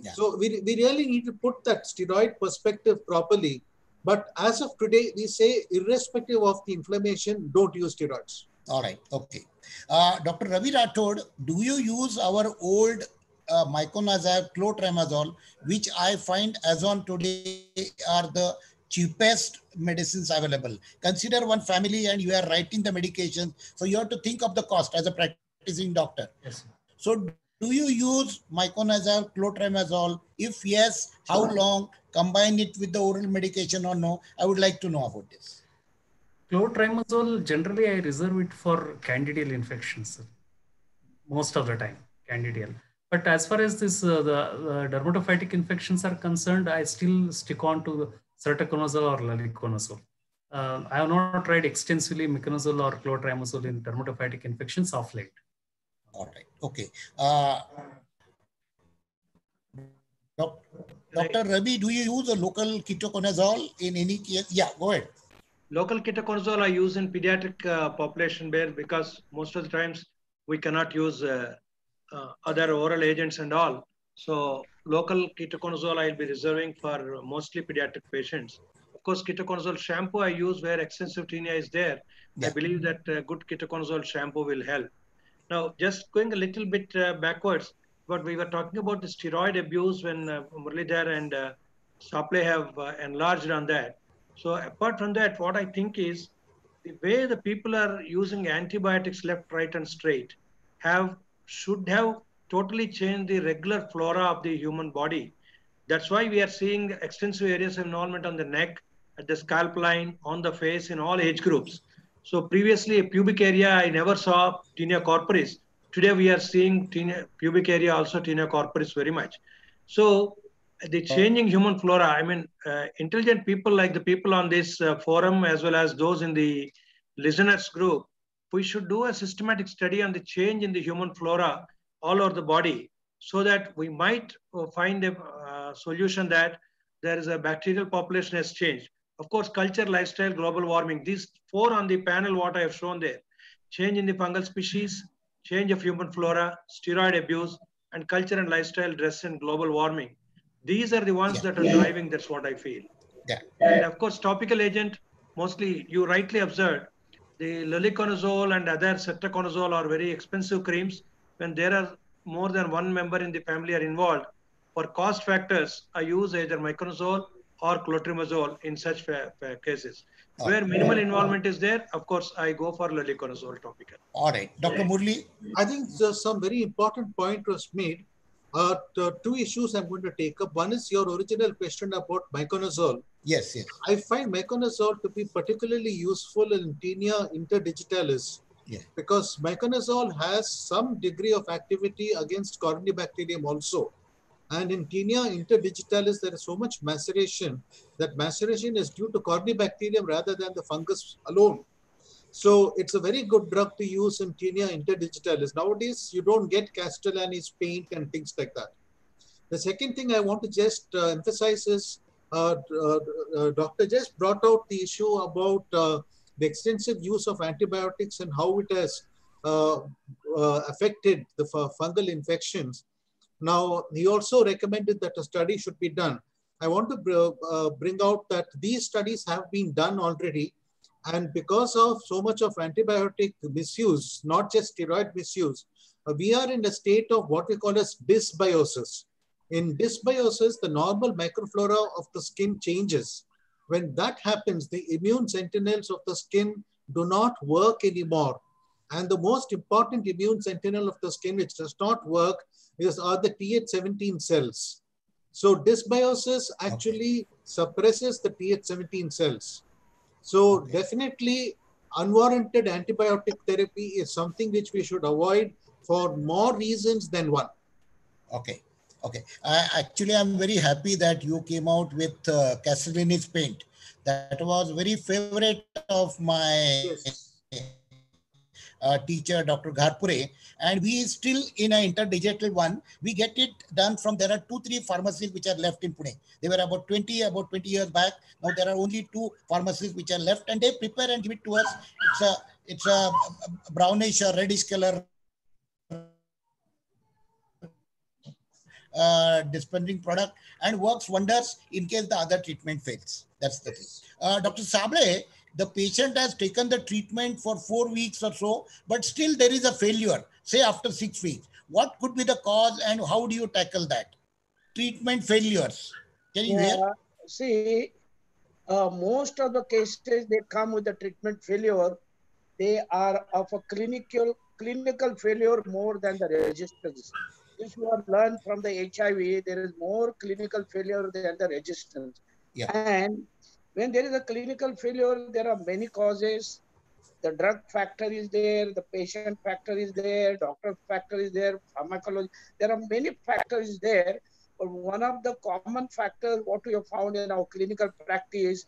Yeah. So we, we really need to put that steroid perspective properly. But as of today, we say irrespective of the inflammation, don't use steroids. All right. Okay. Uh, Dr. Ravi Rathod, do you use our old uh, miconazole, clotrimazole, which I find as on today are the cheapest medicines available? Consider one family and you are writing the medication. So you have to think of the cost as a practicing doctor. Yes. So do you use miconazole, clotrimazole? If yes, how long? Combine it with the oral medication or no? I would like to know about this. Clotrimazole, generally I reserve it for candidal infections most of the time, candidal. But as far as this uh, the uh, dermatophytic infections are concerned, I still stick on to sertaconazole or luliconazole. Uh, I have not tried extensively miconazole or clotrimazole in dermatophytic infections of late. All right. Okay. Uh, doc- Dr. Ravi, do you use a local ketoconazole in any case? Yeah, go ahead. Local ketoconazole I use in pediatric uh, population where because most of the times we cannot use uh, uh, other oral agents and all. So local ketoconazole I'll be reserving for mostly pediatric patients. Of course, ketoconazole shampoo I use where extensive tinea is there. I believe that uh, good ketoconazole shampoo will help. Now, just going a little bit uh, backwards, but we were talking about the steroid abuse when uh, Muralidhar and uh, have uh, enlarged on that. So apart from that, what I think is the way the people are using antibiotics left, right, and straight have should have totally changed the regular flora of the human body. That's why we are seeing extensive areas of involvement on the neck, at the scalp line, on the face, in all age groups. So previously, a pubic area, I never saw tinea corporis. Today, we are seeing tinea, pubic area also tinea corporis very much. So the changing human flora, I mean, uh, intelligent people like the people on this uh, forum, as well as those in the listeners group, we should do a systematic study on the change in the human flora all over the body so that we might uh, find a uh, solution that there is a bacterial population has changed. Of course, culture, lifestyle, global warming, these four on the panel, what I have shown there, change in the fungal species, change of human flora, steroid abuse, and culture and lifestyle, dress and global warming. These are the ones Yeah. that are driving, that's what I feel. Yeah. And of course, topical agent, mostly you rightly observed, the luliconazole and other sertaconazole are very expensive creams. When there are more than one member in the family are involved, for cost factors, I use either miconazole or clotrimazole in such fa- fa- cases. Where minimal involvement is there, of course, I go for luliconazole topical. All right. Dr. Murli, I think there's some very important point was made. Uh, two issues I'm going to take up. One is your original question about miconazole. yes, yes. I find miconazole to be particularly useful in tinea interdigitalis Yeah. because miconazole has some degree of activity against corynebacterium also. And in tinea interdigitalis, there is so much maceration that maceration is due to corynebacterium rather than the fungus alone. So it's a very good drug to use in tinea interdigitalis. Nowadays, you don't get Castellani's paint and things like that. The second thing I want to just uh, emphasize is uh, uh, uh, Dr. just brought out the issue about uh, the extensive use of antibiotics and how it has uh, affected the fungal infections. Now, he also recommended that a study should be done. I want to br- uh, bring out that these studies have been done already. And because of so much of antibiotic misuse, not just steroid misuse, uh, we are in a state of what we call as dysbiosis. In dysbiosis, the normal microflora of the skin changes. When that happens, the immune sentinels of the skin do not work anymore. And the most important immune sentinel of the skin, which does not work, is are the Th17 cells. So dysbiosis actually suppresses the Th17 cells. So definitely unwarranted antibiotic therapy is something which we should avoid for more reasons than one. Okay. Okay. I, actually, I'm very happy that you came out with uh, Castellani's paint. That was very favorite of my uh, teacher, Dr. Gharpure. And we still in an interdigital one, we get it done from, there are two, three pharmacies which are left in Pune. They were about 20, about 20 years back. Now there are only two pharmacies which are left and they prepare and give it to us. It's a, it's a brownish or reddish color uh, dispensing product and works wonders in case the other treatment fails. That's the thing. Uh, Dr. Saple, the patient has taken the treatment for four weeks or so, but still there is a failure, say after six weeks. What could be the cause and how do you tackle that? Treatment failures. Can you hear? Yeah, see, uh, most of the cases they come with the treatment failure. They are of a clinical clinical failure more than the resistance. If you have learned from the HIV, there is more clinical failure than the resistance. Yeah. And when there is a clinical failure, there are many causes. The drug factor is there, the patient factor is there, doctor factor is there, pharmacology. There are many factors there. But one of the common factors, what we have found in our clinical practice,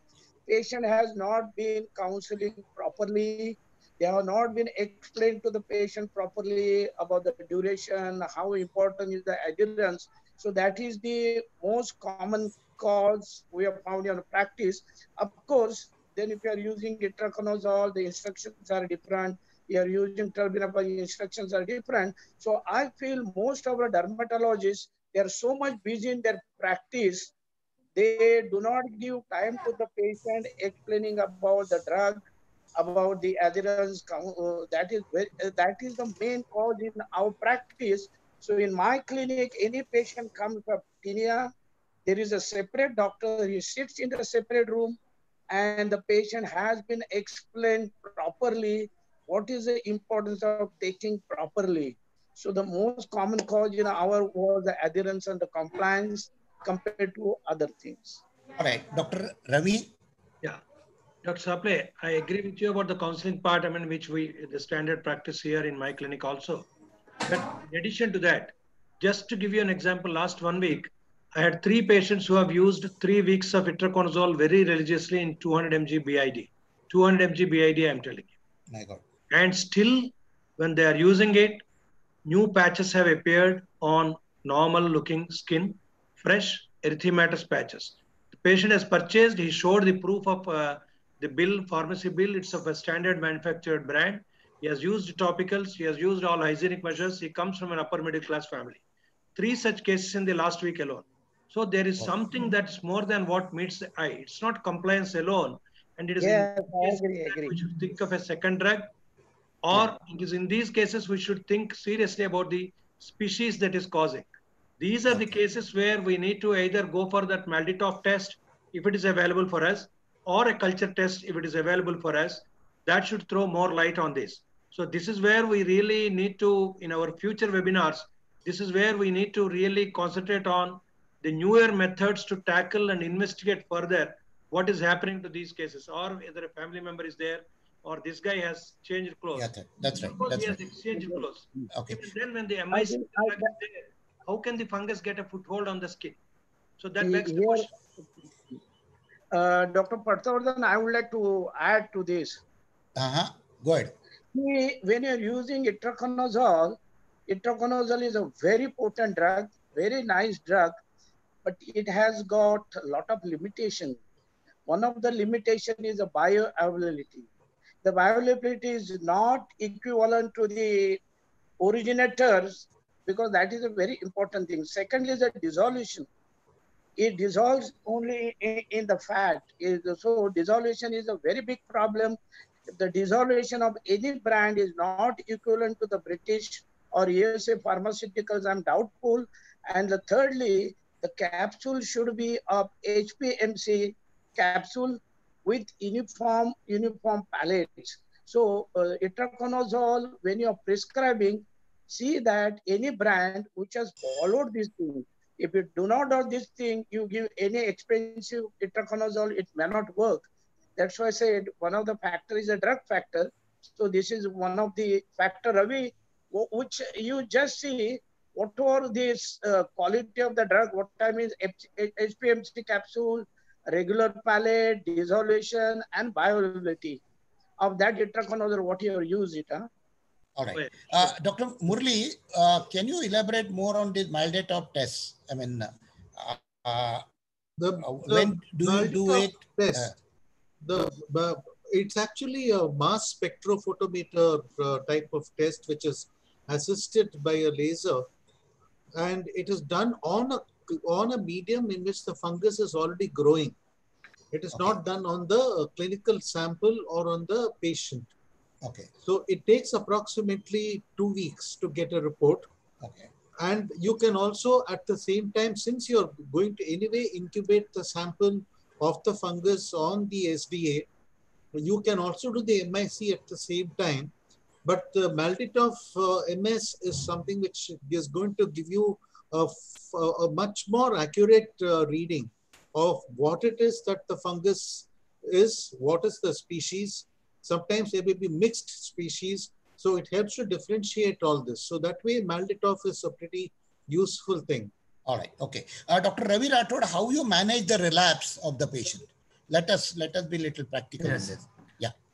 patient has not been counseling properly. They have not been explained to the patient properly about the duration, how important is the adherence. So that is the most common cause we have found in practice. Of course, then if you are using itraconazole, the instructions are different. You are using terbinafine, instructions are different. So I feel most of the dermatologists, they are so much busy in their practice, they do not give time to the patient explaining about the drug, about the adherence. Uh, that is uh, that is the main cause in our practice. So in my clinic, any patient comes from tinea, there is a separate doctor. He sits in a separate room, and the patient has been explained properly what is the importance of taking properly. So the most common cause in our was the adherence and the compliance compared to other things. All right, Dr. Ravi. Yeah, Dr. Saple, I agree with you about the counseling part. I mean, which we the standard practice here in my clinic also. But in addition to that, just to give you an example, last one week, I had three patients who have used three weeks of itraconazole very religiously in 200 mg BID. 200 mg BID, I'm telling you. My God. And still, when they are using it, new patches have appeared on normal looking skin, fresh erythematous patches. The patient has purchased, he showed the proof of uh, the bill, pharmacy bill. It's of a standard manufactured brand. He has used topicals. He has used all hygienic measures. He comes from an upper middle class family. Three such cases in the last week alone. So there is something that's more than what meets the eye. It's not compliance alone. And it is yes, I agree, agree. we should think of a second drug. Or it is in these cases, we should think seriously about the species that is causing. These are the cases where we need to either go for that MALDI-TOF test if it is available for us, or a culture test if it is available for us. That should throw more light on this. So this is where we really need to, in our future webinars, this is where we need to really concentrate on the newer methods to tackle and investigate further what is happening to these cases, or whether a family member is there, or this guy has changed clothes. Yeah, that's right. Suppose That's he has right. exchanged clothes. Okay. Even then, when the MIC think- drug I- is there, how can the fungus get a foothold on the skin? So that begs the question. Uh, Dr. Patwardhan, I would like to add to this. Uh-huh. Go ahead. See, when you're using itraconazole, itraconazole is a very potent drug, very nice drug, but it has got a lot of limitation. One of the limitation is the bioavailability. The bioavailability is not equivalent to the originators because that is a very important thing. Secondly, is the dissolution. It dissolves only in, in the fat. So dissolution is a very big problem the dissolution of any brand is not equivalent to the British or USA pharmaceuticals, I'm doubtful. And the thirdly, the capsule should be of HPMC capsule with uniform uniform palettes. So uh, itraconazole, when you are prescribing, see that any brand which has followed this thing, if you do not do this thing, you give any expensive itraconazole, it may not work. That's why I said one of the factor is a drug factor. So this is one of the factor, Ravi, wh- which you just see whatever this uh, quality of the drug, what time is HPMC capsule, regular palate, dissolution, and bioavailability of that itraconazole, what you use it. Huh? All right. Uh, Dr. Murli, uh, can you elaborate more on this MALDI-TOF test? I mean, uh, uh, The, uh, the when do you do it? test, Uh, the, the it's actually a mass spectrophotometer uh, type of test which is assisted by a laser and it is done on a on a medium in which the fungus is already growing it is Okay. not done on the uh, clinical sample or on the patient Okay. so it takes approximately 2 weeks to get a report Okay. and you can also at the same time since you're going to anyway incubate the sample of the fungus on the sda you can also do the mic at the same time but the MALDI-TOF uh, ms is something which is going to give you a much more accurate uh, reading of what it is that the fungus is what is the species sometimes there may be mixed species so it helps to differentiate all this. So that way, MALDI-TOF is a pretty useful thing. All right. Okay. Uh, Dr. Ravi Rathod, how you manage the relapse of the patient? Let us let us be little practical Yes. in this.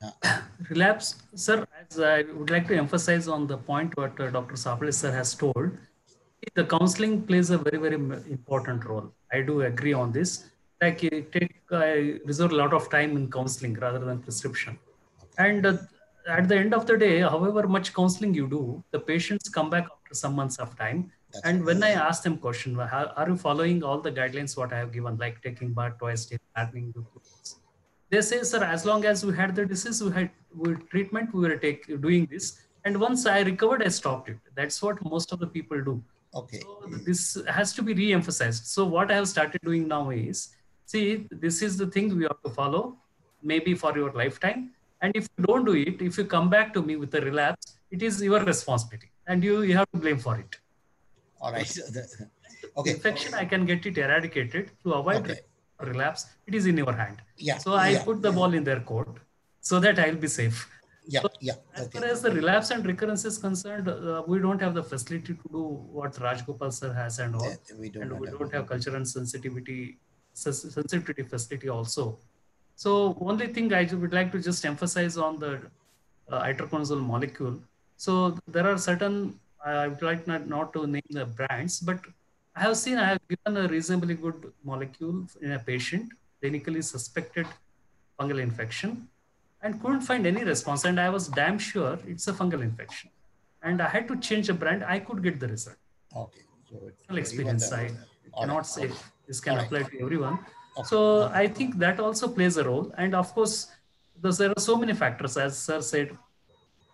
Uh, relapse, sir, as I would like to emphasize on the point what uh, Dr. Saple sir has told, the counseling plays a very very important role. I do agree on this. Like take I reserve a lot of time in counseling rather than prescription, and uh, at the end of the day, however much counseling you do, the patients come back after some months of time. That's and when I ask them question, are you following all the guidelines what I have given, like taking bath twice daily, gardening, do clothes? They say, sir, as long as we had the disease, we had we treatment, we were take, doing this. And once I recovered, I stopped it. That's what most of the people do. Okay. So this has to be re-emphasized. So what I have started doing now is, see, this is the thing we have to follow, maybe for your lifetime. And if you don't do it, if you come back to me with a relapse, it is your responsibility, and you you have to blame for it. All right. Okay. Infection, I can get it eradicated to avoid Okay. Relapse. It is in your hand. Yeah. So I yeah, put the ball in their court, so that I'll be safe. Yeah. So Yeah. As far as the relapse and recurrence is concerned, uh, we don't have the facility to do what Rajgopal sir has and all. Uh, We don't and we have- don't have culture and sensitivity sensitivity facility also. So only thing I would like to just emphasize on the uh, itraconazole molecule. So there are certain I would like not, not to name the brands, but I have seen I have given a reasonably good molecule in a patient clinically suspected fungal infection and couldn't find any response. And I was damn sure it's a fungal infection. And I had to change a brand. I could get the result. Okay. So it's experience. I All cannot right, say this can All right. apply to everyone. Okay. So I think that also plays a role. And of course, there are so many factors, as Sir said.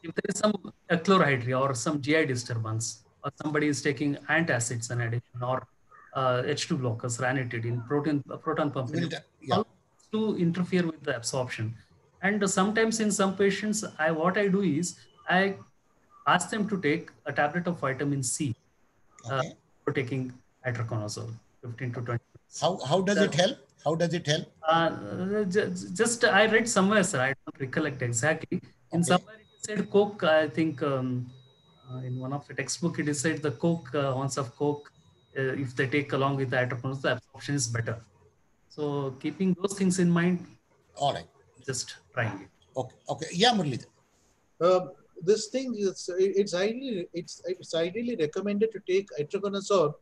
If there is some chlorhydria or some GI disturbance, or somebody is taking antacids in addition, or uh, H2 blockers, ranitidine, protein, proton pump inhibitor, yeah. to interfere with the absorption. And sometimes in some patients, I what I do is I ask them to take a tablet of vitamin C uh, Okay. for taking itraconazole, 15 to 20. How how does it help? How does it help? Uh, ju- just I read somewhere, sir. I don't recollect exactly. In Okay. somewhere it said Coke. I think um, uh, in one of the textbook it is said the Coke uh, ounce of Coke, uh, if they take along with the itraconazole, the absorption is better. So keeping those things in mind, All right. just trying it. Okay. Okay. Yeah, Murli. Um, this thing is it's ideally it's it's ideally recommended to take itraconazole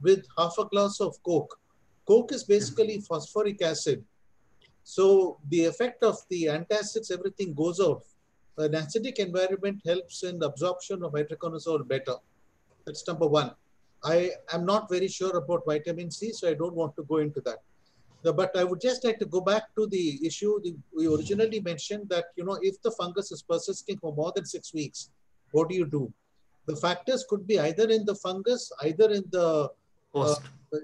with half a glass of coke coke is basically phosphoric acid so the effect of the antacids everything goes off an acidic environment helps in the absorption of itraconazole better that's number one i am not very sure about vitamin c so i don't want to go into that the, but I would just like to go back to the issue the, we originally mentioned that you know if the fungus is persisting for more than six weeks, what do you do? The factors could be either in the fungus, either in the Host. uh,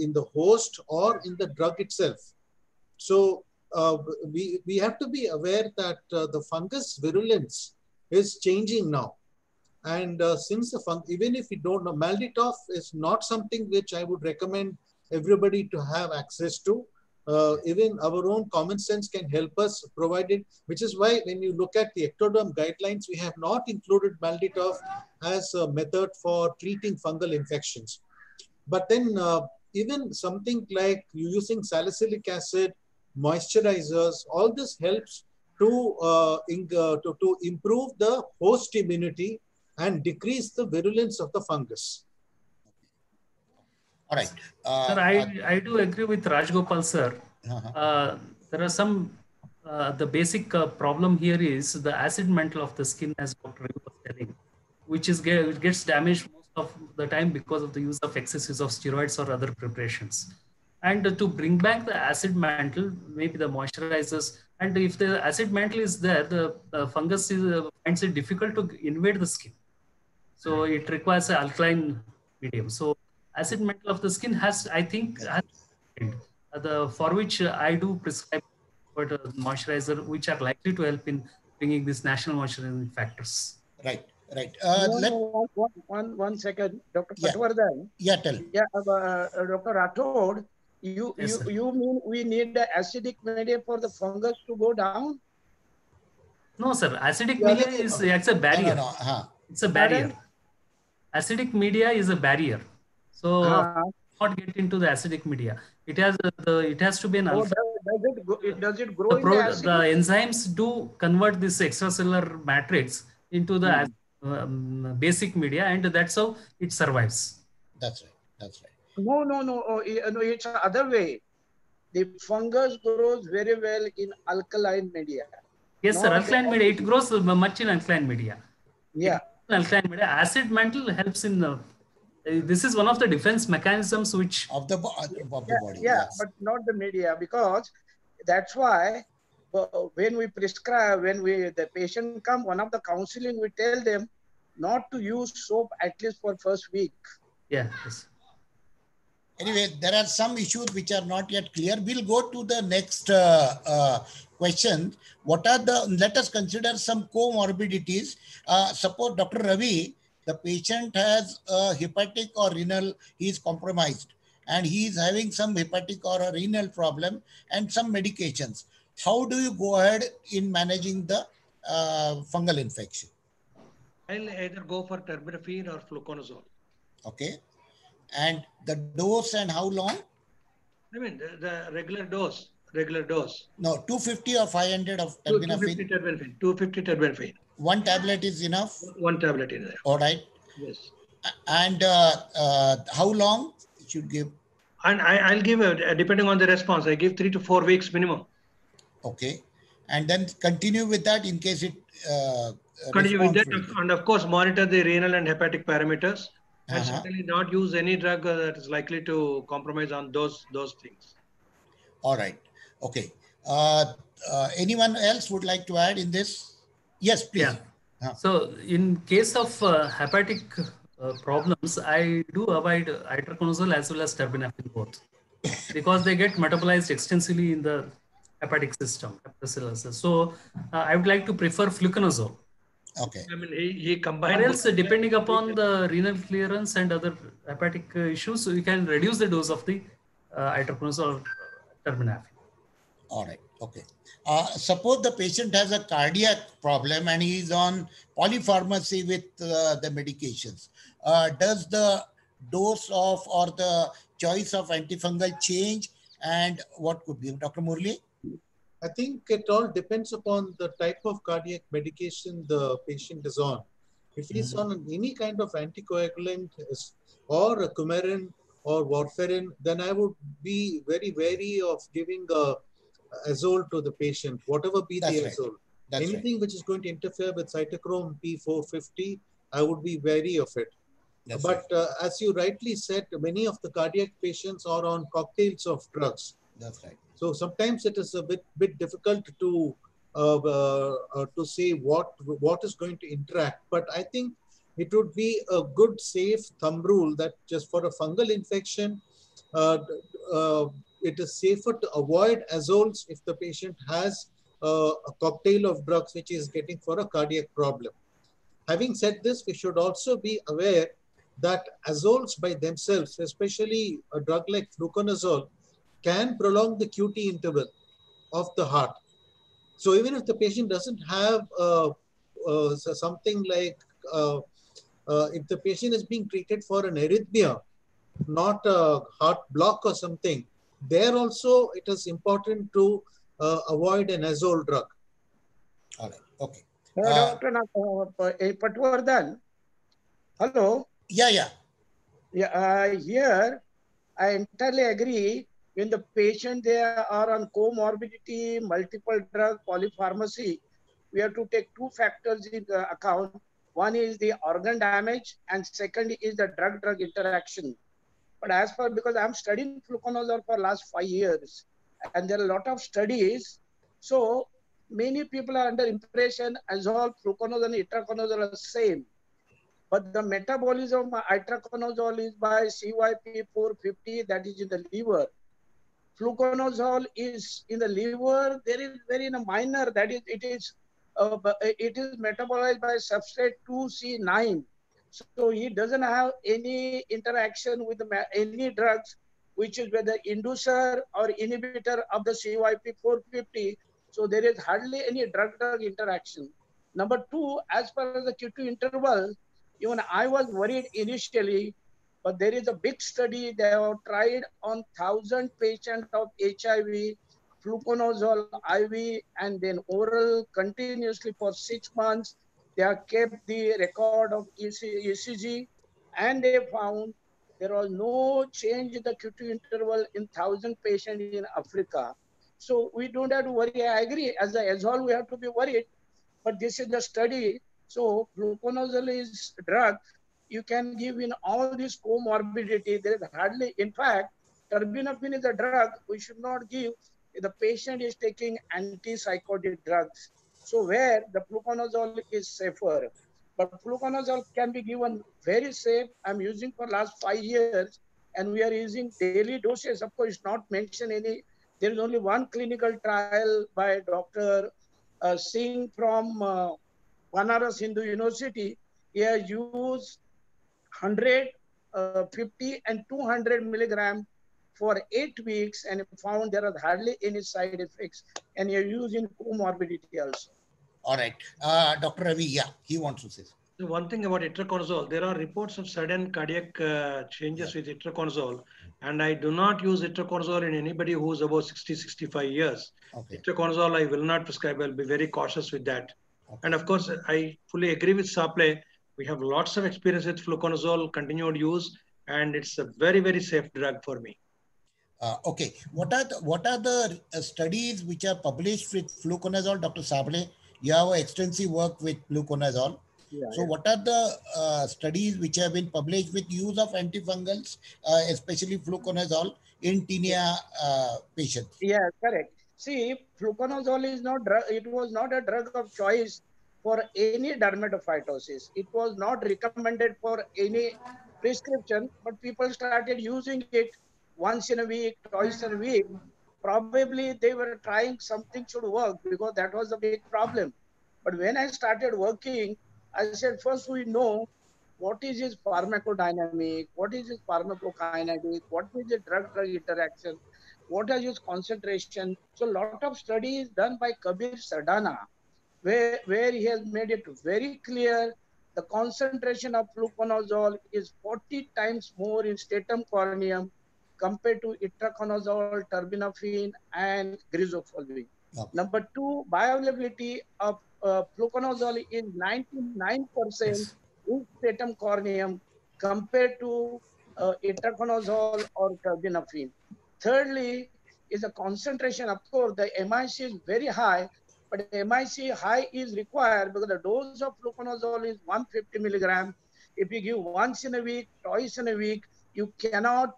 in the host or in the drug itself. So uh, we we have to be aware that uh, the fungus virulence is changing now. And uh, since the fung, even if we don't know, MALDI-TOF is not something which I would recommend everybody to have access to. Uh, even our own common sense can help us provided, which is why when you look at the ectoderm guidelines, we have not included MALDI-TOF as a method for treating fungal infections. But then uh, even something like using salicylic acid, moisturizers, all this helps to, uh, in, uh, to, to improve the host immunity and decrease the virulence of the fungus. All right. Uh, Sir, I, I do agree with Rajgopal sir. uh-huh. Uh, there are some, uh, the basic uh, problem here is the acid mantle of the skin, as Dr. Ravi was telling, which is get, gets damaged most of the time because of the use of excess use of steroids or other preparations. And to bring back the acid mantle, maybe the moisturizers, and if the acid mantle is there, the, the fungus is, uh, finds it difficult to invade the skin. So it requires an alkaline medium. So acid mantle of the skin has, I think, has uh, the for which uh, I do prescribe but uh, moisturizer, which are likely to help in bringing these natural moisturizing factors. Right. Right. Uh, No, let, no, one- one- one- one second, Dr. Yeah. Patwardhan. yeah, tell. Yeah, uh, uh, Dr. Rathod, you, Yes, you, you mean we need the acidic media for the fungus to go down? No, sir. Acidic Yeah, media yeah, is yeah. it's a barrier. no, no. Uh-huh. It's a Pardon? barrier. Acidic media is a barrier. So Uh, not get into the acidic media. It has uh, the it has to be an oh, alpha. does, does it go, does it grow The, in pro, the the acid? enzymes do convert this extracellular matrix into the um, basic media, and that's how it survives. That's right. That's right. No, no, no. Oh, i- no, it's the other way. The fungus grows very well in alkaline media. Yes, sir. Alkaline media, it grows much in alkaline media. Yeah. Alkaline media, acid mantle helps in the. uh, this is one of the defense mechanisms which Of the, of the yeah, body. yeah, yes. but not the media because that's why uh, when we prescribe, when we the patient come, one of the counseling we tell them not to use soap at least for first week. yeah yes. Anyway, there are some issues which are not yet clear. We'll go to the next uh, uh, question. What are the, let us consider some comorbidities. Uh, suppose Dr. Ravi, the patient has a hepatic or renal, he is compromised and he is having some hepatic or a renal problem and some medications. How do you go ahead in managing the uh, fungal infection? I'll either go for terbinafine or fluconazole. Okay. And the dose and how long? I mean, the, the regular dose, regular dose. No, 250 or 500 of Two- 250 terbinafine. terbinafine, 250 terbinafine. One tablet is enough. One tablet in there. All right. Yes. And uh, uh, how long it should give? And I, I'll give, a, depending on the response, I give three to four weeks minimum. Okay. And then continue with that in case it. Uh, Continue with that, and of course, monitor the renal and hepatic parameters, and Uh-huh. certainly not use any drug uh, that is likely to compromise on those those things. All right. Okay. Uh, uh, anyone else would like to add in this? Yes, please. Yeah. So in case of uh, hepatic uh, problems, I do avoid itraconazole as well as terbinafine both because they get metabolized extensively in the hepatic system. So uh, I would like to prefer fluconazole. Okay. I mean, he, he combined. Or else, depending upon the renal clearance and other hepatic issues, so you can reduce the dose of the uh, itraconazole or terbinafine. All right. Okay. Uh, suppose the patient has a cardiac problem and he is on polypharmacy with uh, the medications. Uh, does the dose of or the choice of antifungal change and what could be? Dr. Murli? I think it all depends upon the type of cardiac medication the patient is on. If he's on any kind of anticoagulant or a coumarin or warfarin, then I would be very wary of giving a azole to the patient, whatever be That's the right. azole. That's right. Anything which is going to interfere with cytochrome P450, I would be wary of it. That's but uh, as you rightly said, many of the cardiac patients are on cocktails of drugs. That's right. So sometimes it is a bit bit difficult to uh, uh, to say what what is going to interact. But I think it would be a good safe thumb rule that just for a fungal infection, uh, uh, it is safer to avoid azoles if the patient has uh, a cocktail of drugs which is getting for a cardiac problem. Having said this, we should also be aware that azoles by themselves, especially a drug like fluconazole, can prolong the QT interval of the heart. So even if the patient doesn't have uh, uh, something like, uh, uh, if the patient is being treated for an arrhythmia, not a heart block or something, there also it is important to uh, avoid an azole drug. All right. Okay. Uh, Dr. Na- Patwardhan, hello. Yeah, yeah. Yeah, uh, here I entirely agree. When the patient they are on comorbidity, multiple drug, polypharmacy, we have to take two factors in uh, account. One is the organ damage, and second is the drug-drug interaction. But as far because I'm studying fluconazole for last five years, and there are a lot of studies, so many people are under impression azole, fluconazole, and itraconazole are same but the metabolism of itraconazole is by CYP450 that is in the liver. Fluconazole is in the liver. There is very in a minor that is it is uh, it is metabolized by substrate 2C9. So it doesn't have any interaction with any drugs, which is whether inducer or inhibitor of the CYP450. So there is hardly any drug-drug interaction. Number two, as far as the QT interval, even I was worried initially, but there is a big study they have tried on 1,000 patients of HIV, fluconazole IV, and then oral continuously for six months. They have kept the record of ECG, and they found There was no change in the QT interval in 1,000 patients in Africa. So we don't have to worry. I agree. As a as all, we have to be worried. But this is the study. So fluconazole is drug you can give in all this comorbidity. There is hardly, in fact, terbinafine is a drug we should not give if the patient is taking antipsychotic drugs. So where the fluconazole is safer. But fluconazole can be given very safe. I'm using for last five years and we are using daily doses. Of course, not mention any. There is only one clinical trial by Dr. Uh, Singh from uh, Banaras Hindu University. He has used 100, uh, 50 and 200 milligram for eight weeks and found there are hardly any side effects and you're using comorbidity also. All right. Uh, Dr. Ravi, yeah, he wants to say. So one thing about itraconazole, there are reports of sudden cardiac uh, changes with itraconazole, and I do not use itraconazole in anybody who is about 60, 65 years. Okay. Itraconazole, I will not prescribe. I'll be very cautious with that. Okay. And of course, I fully agree with Saple. We have lots of experience with fluconazole, continued use, and it's a very, very safe drug for me. Uh, okay. What are the, what are the uh, studies which are published with fluconazole, Dr. Saple? You have extensive work with fluconazole. Yeah, So, what are the uh, studies which have been published with use of antifungals, uh, especially fluconazole, in tinea uh, patients? Yeah, correct. See, fluconazole is not drug, it was not a drug of choice for any dermatophytosis. It was not recommended for any prescription, but people started using it once in a week, twice in a week. Probably they were trying something should work because that was a big problem. But when I started working, I said first we know what is his pharmacodynamic, what is his pharmacokinetic, what is the drug-drug interaction, what is his concentration. So a lot of studies done by Kabir Sardana, where, where he has made it very clear the concentration of fluconazole is 40 times more in stratum corneum compared to itraconazole, terbinafine, and griseofulvin. Okay. Number two, bioavailability of uh, fluconazole is 99% Yes. in stratum corneum compared to uh, itraconazole or terbinafine. Thirdly, is the concentration. Of course, the MIC is very high, but MIC high is required because the dose of fluconazole is 150 milligram. If you give once in a week, twice in a week, you cannot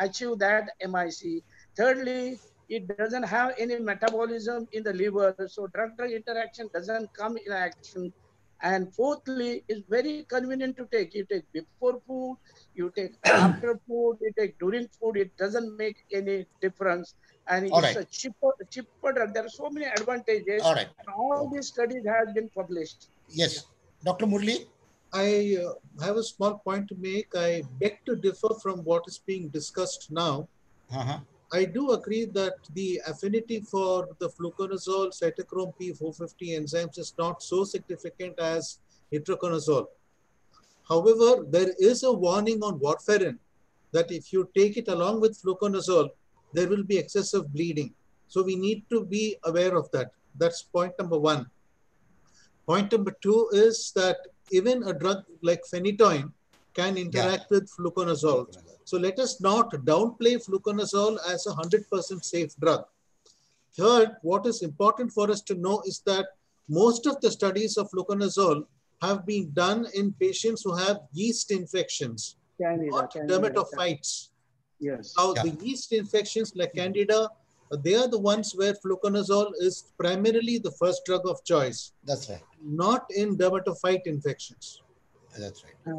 achieve that MIC. Thirdly, it doesn't have any metabolism in the liver, so drug-drug interaction doesn't come in action. And fourthly, it's very convenient to take. You take before food, you take after food, you take during food. It doesn't make any difference, and it's All a cheaper, cheaper drug. There are so many advantages. All right. And all these studies have been published. Yes. Dr. Murli? I uh, have a small point to make. I beg to differ from what is being discussed now. Uh-huh. I do agree that the affinity for the fluconazole cytochrome P450 enzymes is not so significant as itraconazole. However, there is a warning on warfarin that if you take it along with fluconazole, there will be excessive bleeding. So we need to be aware of that. That's point number one. Point number two is that even a drug like phenytoin can interact with fluconazole. So let us not downplay fluconazole as a 100% safe drug. Third, what is important for us to know is that most of the studies of fluconazole have been done in patients who have yeast infections, Candida, not candida, dermatophytes. Yes. Now, Yeah. the yeast infections like Candida, they are the ones where fluconazole is primarily the first drug of choice, That's right. not in dermatophyte infections. That's right.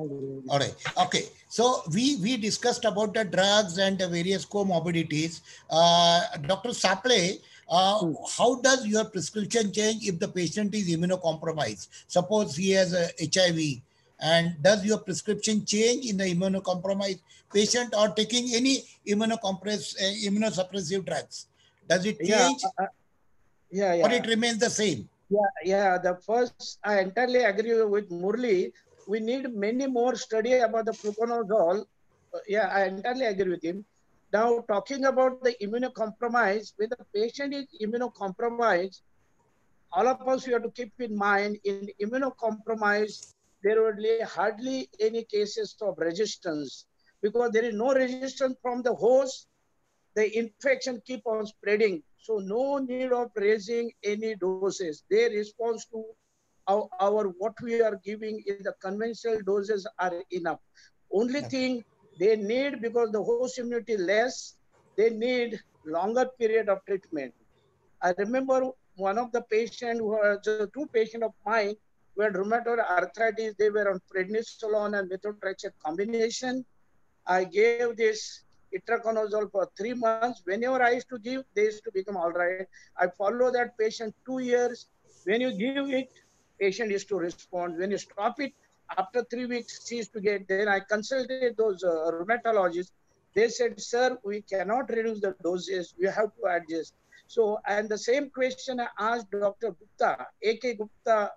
All right. Okay. So we we discussed about the drugs and the various comorbidities. Uh, Dr. Saple, uh, Hmm. how does your prescription change if the patient is immunocompromised? Suppose he has a HIV, and does your prescription change in the immunocompromised patient or taking any immunocompress uh, immunosuppressive drugs? Does it change uh, uh, yeah, yeah. or it remains the same? Yeah, yeah. The first, I entirely agree with Murli. We need many more study about the fluconazole. Uh, yeah, I entirely agree with him. Now, talking about the immunocompromise, when the patient is immunocompromised, all of us we have to keep in mind in immunocompromise, there will be hardly any cases of resistance. because there is no resistance from the host. The infection keep on spreading. So no need of raising any doses. Their response to our, our what we are giving in the conventional doses are enough. Only thing they need because the host immunity less, they need longer period of treatment. I remember one of the patient who was uh, two patient of mine who rheumatoid arthritis. They were on prednisolone and methotrexate combination. I gave this itraconazole for three months. Whenever I used to give, they used to become all right. I follow that patient two years. When you give it, patient is to respond. When you stop it, after three weeks, she cease to get. Then I consulted those uh, rheumatologists. They said, sir, we cannot reduce the doses. We have to adjust. So, and the same question I asked Dr. Gupta, A.K. Gupta,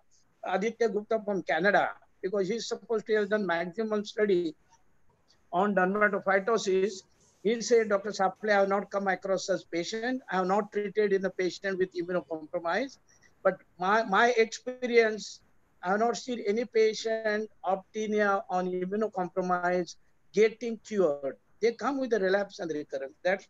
Aditya Gupta from Canada, because he's supposed to have done maximum study on dermatophytosis. He said, Dr. Saple, I have not come across such patient. I have not treated in a patient with immunocompromise. But my, my experience, I have not seen any patient of tinea on immunocompromise getting cured. They come with a relapse and recurrence. That's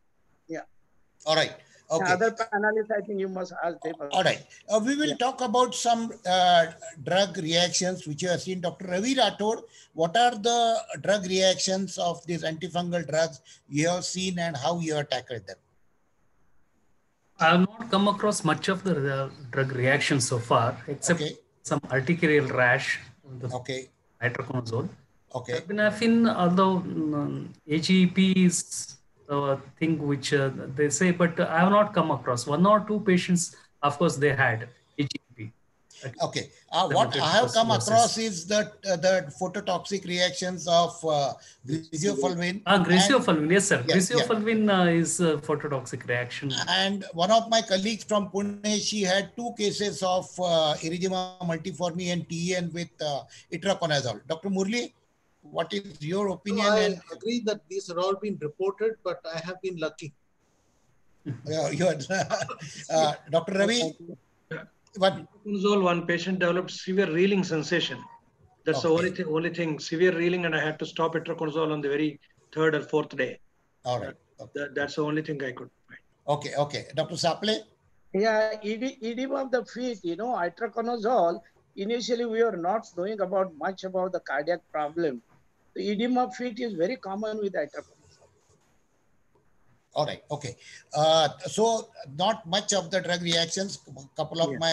All right. the Okay. other panelists, I think you must ask them. All right. Uh, we will Yeah. talk about some uh, drug reactions which you have seen. Dr. Ravi Rathod, what are the drug reactions of these antifungal drugs you have seen and how you have tackled them? I have not come across much of the uh, drug reactions so far, except Okay. some urticarial rash on the Okay. itraconazole. Okay. Epinephrine, although um, AGEP is the thing which uh, they say, but I have not come across. One or two patients, of course, they had AGEP. Okay. Uh, what I have come versus- across is that uh, the phototoxic reactions of uh, griseofulvin. Ah, griseofulvin, yes, sir. Yeah, yeah. Griseofulvin uh, is a phototoxic reaction. And one of my colleagues from Pune, she had two cases of uh, erythema multiforme and TEN with uh, itraconazole. Dr. Murli, what is your So opinion? I and agree that these are all been reported, but I have been lucky. uh, your, uh, Dr. Ravi, what? Itraconazole, one patient developed severe reeling sensation. That's the only thing, only thing, severe reeling, and I had to stop itraconazole on the very third or fourth day. All right. Okay. That, that's the only thing I could find. Okay. Okay. Dr. Saple? Yeah, ede- edema of the feet, you know, itraconazole, initially we were not knowing about much about the cardiac problem. The edema of feet is very common with itraconazole. All right. Okay. Uh, so not much of the drug reactions. A couple of Yeah. my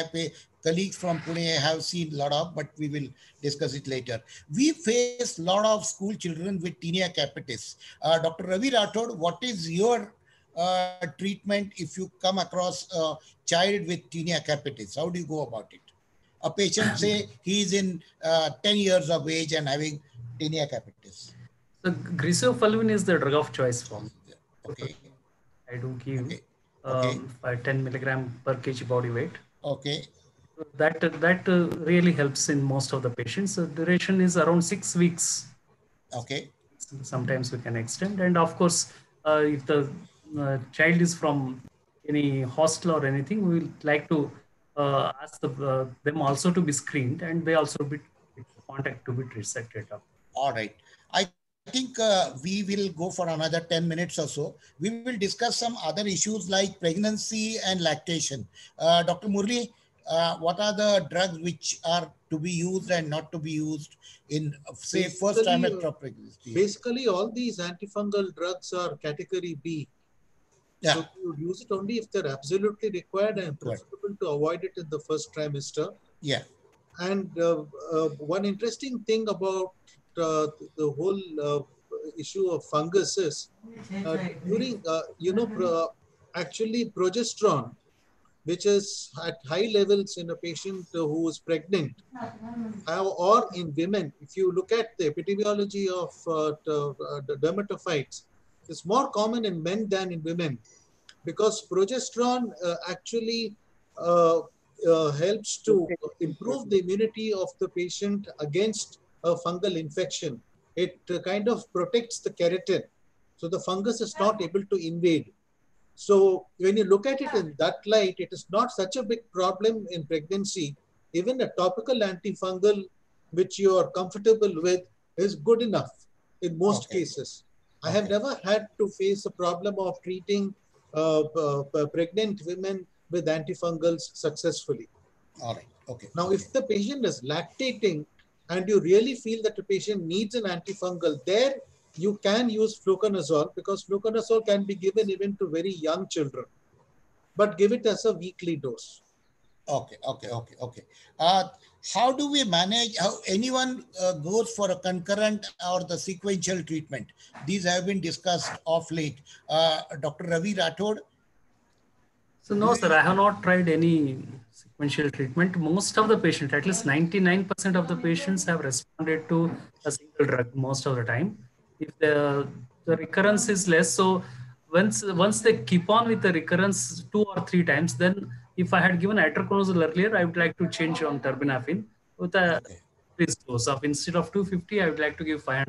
colleagues from Pune have seen a lot of, but we will discuss it later. We face a lot of school children with tinea capitis. Uh, Dr. Ravi Rathod, what is your uh, treatment if you come across a child with tinea capitis? How do you go about it? A patient say he is in uh, 10 years of age and having tinea capitis. So griseofulvin is the drug of choice for me. Okay. I do give Okay. Okay. um, by 10 milligram per kg body weight. Okay. That that uh, really helps in most of the patients. So duration is around six weeks. Okay. Sometimes we can extend, and of course, uh, if the uh, child is from any hostel or anything, we will like to uh, ask the, uh, them also to be screened, and they also be contact to be resected up. All right. I think uh, we will go for another 10 minutes or so. We will discuss some other issues like pregnancy and lactation. Uh, Dr. Murli, uh, what are the drugs which are to be used and not to be used in, uh, say, first trimester of pregnancy? Basically, all these antifungal drugs are category B. Yeah. So you use it only if they're absolutely required and Right. preferable to avoid it in the first trimester. Yeah. And uh, uh, one interesting thing about the whole uh, issue of fungus is uh, during, uh, you know, pro- actually progesterone, which is at high levels in a patient uh, who is pregnant, uh, or in women, if you look at the epidemiology of uh, the, uh, the dermatophytes, it's more common in men than in women because progesterone uh, actually uh, uh, helps to improve the immunity of the patient against a fungal infection. It uh, kind of protects the keratin, so the fungus is not able to invade. So when you look at it in that light, it is not such a big problem in pregnancy. Even a topical antifungal, which you are comfortable with, is good enough in most Okay. cases. I have Okay. never had to face a problem of treating uh, uh, pregnant women with antifungals successfully. All right. Okay. Now, if the patient is lactating and you really feel that the patient needs an antifungal, there you can use fluconazole because fluconazole can be given even to very young children, but give it as a weekly dose. Okay, okay, okay, okay. Uh, how do we manage? How anyone uh, goes for a concurrent or the sequential treatment? These have been discussed of late. Uh, Dr. Ravi Rathod. So no, sir, I have not tried any sequential treatment. Most of the patients, at least 99% of the patients have responded to a single drug most of the time. If the, the recurrence is less, so once once they keep on with the recurrence two or three times, then if I had given itraconazole earlier, I would like to change on terbinafine with a increased dose of instead of 250, I would like to give 500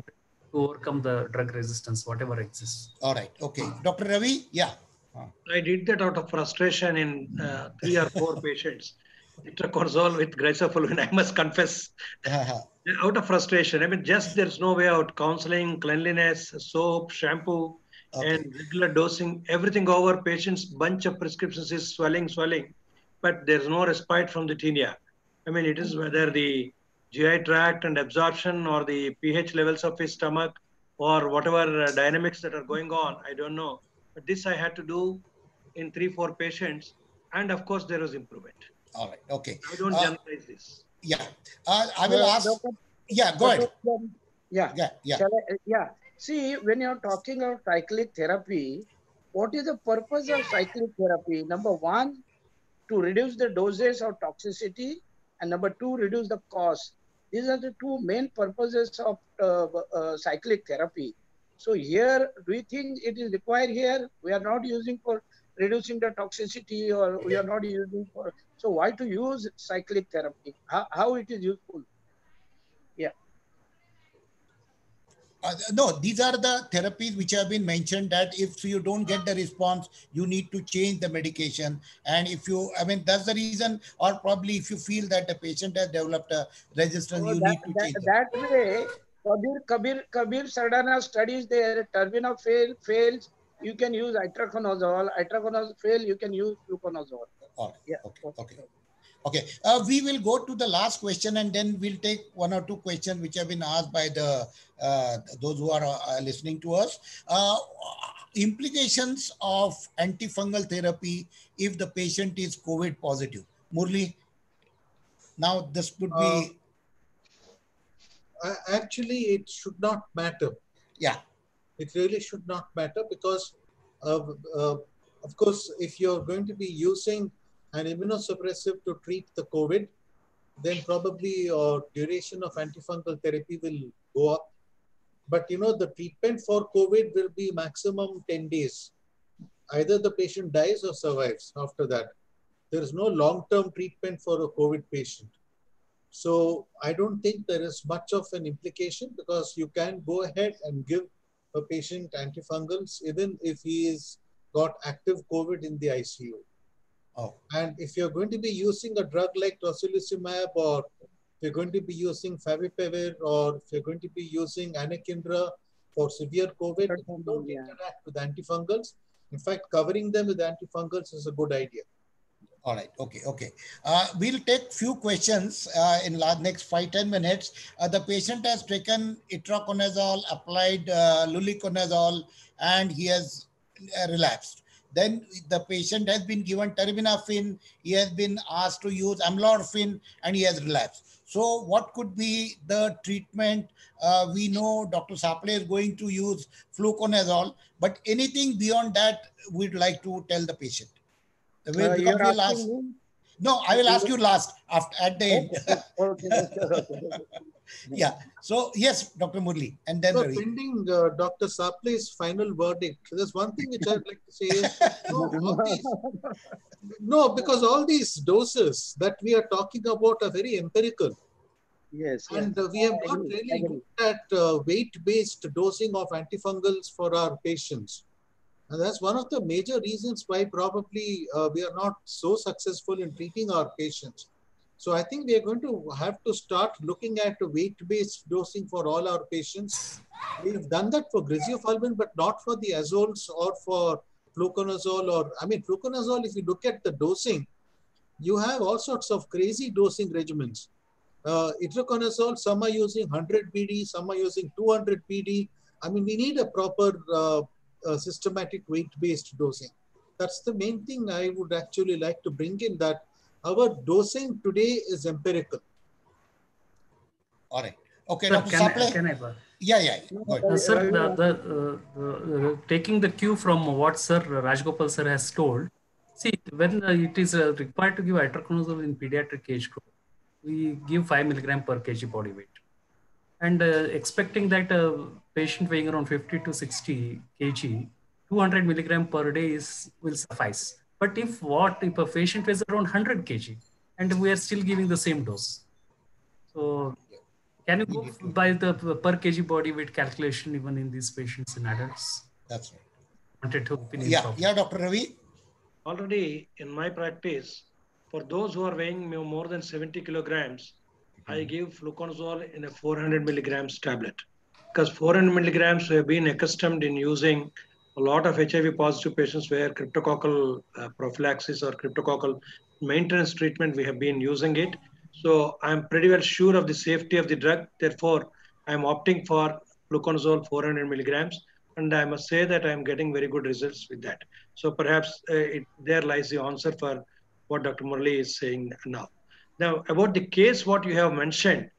to overcome the drug resistance, whatever exists. All right. Okay. Dr. Ravi. Yeah. I did that out of frustration in uh, three or four patients. Itraconazole with griseofulvin, I must confess. Out of frustration. I mean, just there's no way out. Counseling, cleanliness, soap, shampoo, Okay. and regular dosing, everything over. Patients' bunch of prescriptions is swelling, swelling, but there's no respite from the tinea. I mean, it is whether the GI tract and absorption or the pH levels of his stomach or whatever uh, dynamics that are going on. I don't know. But this I had to do in three, four patients. And of course, there was improvement. All right. Okay. I don't Uh, generalize this. Yeah. Uh, I will Uh, ask. Dr. Yeah. Go ahead. Dr. Yeah. Yeah. Yeah. Shall I- yeah. See, when you're talking of cyclic therapy, what is the purpose of cyclic therapy? Number one, to reduce the doses of toxicity, and number two, reduce the cost. These are the two main purposes of uh, uh, cyclic therapy. So here, do you think it is required here? We are not using for reducing the toxicity, or we are not using for. So why to use cyclic therapy? How, how it is useful? Uh, no, these are the therapies which have been mentioned that if you don't get the response, you need to change the medication. And if you, I mean, that's the reason, or probably if you feel that the patient has developed a resistance, So you that, need to that, change. it. that way, Kabir, Kabir, Kabir Sardana studies there, turbina fail, fails, you can use itraconazole, itraconazole fail, you can use fluconazole. All right. Yeah. Okay. Okay. Okay. Uh, we will go to the last question and then we'll take one or two questions which have been asked by the uh, those who are uh, listening to us. Uh, implications of antifungal therapy if the patient is COVID positive. Murli, now this would be Uh, actually, it should not matter. yeah. It really should not matter because, uh, uh, of course, if you're going to be using an immunosuppressive to treat the COVID, then probably your duration of antifungal therapy will go up. But you know, the treatment for COVID will be maximum 10 days. Either the patient dies or survives after that. There is no long term treatment for a COVID patient. So I don't think there is much of an implication because you can go ahead and give a patient antifungals even if he is got active COVID in the ICU. Oh, And if you're going to be using a drug like tocilizumab or if you're going to be using favipiravir or if you're going to be using anakinra for severe COVID, don't yeah. interact with antifungals. In fact, covering them with antifungals is a good idea. All right. Okay. Okay. Uh, we'll take few questions uh, in la- next five ten minutes. Uh, the patient has taken itraconazole, applied uh, luliconazole, and he has uh, relapsed. Then the patient has been given terbinafine. He has been asked to use amorolfine, and he has relapsed. So, what could be the treatment? Uh, we know Dr. Saple is going to use fluconazole, but anything beyond that, we'd like to tell the patient. The way- Uh, because you're we'll asking ask- me? no, I will ask you last after at the end. Okay, okay, okay. yeah. So yes, Dr. Murli, and then So Ravi. pending uh, Dr. Saple's final verdict, there's one thing which I'd like to say is, no, these, no, because all these doses that we are talking about are very empirical. Yes, yes. And uh, we have I not really I looked at uh, weight-based dosing of antifungals for our patients. And that's one of the major reasons why probably uh, we are not so successful in treating our patients. So I think we are going to have to start looking at weight-based dosing for all our patients. We've done that for griseofulvin, but not for the azoles or for fluconazole or, I mean, fluconazole, if you look at the dosing, you have all sorts of crazy dosing regimens. Uh, itraconazole, some are using 100 PD, some are using 200 PD. I mean, we need a proper uh, uh, systematic weight-based dosing. That's the main thing I would actually like to bring in that our dosing today is empirical. All right. Okay, Sir, Dr. can, I, can I? uh, Yeah, yeah. Uh, sir, the, the, uh, uh, taking the cue from what Sir Rajgopal sir has told, see, when uh, it is uh, required to give itraconazole in pediatric age group, we give 5 milligram per kg body weight. And uh, expecting that a patient weighing around 50 to 60 kg, 200 milligram per day is will suffice. But if what if a patient weighs around 100 kg and we are still giving the same dose? So can you go by the per kg body weight calculation even in these patients in adults? That's right. Wanted to opinion Yeah, from- yeah, Dr. Ravi. Already in my practice, for those who are weighing more than 70 kilograms, I give fluconazole in a 400 milligrams tablet. Because 400 milligrams, we have been accustomed in using a lot of HIV positive patients where cryptococcal uh, prophylaxis or cryptococcal maintenance treatment, we have been using it. So I'm pretty well sure of the safety of the drug. Therefore, I'm opting for fluconazole 400 milligrams. And I must say that I'm getting very good results with that. So perhaps uh, it, there lies the answer for what Dr. Murali is saying now. Now, about the case, what you have mentioned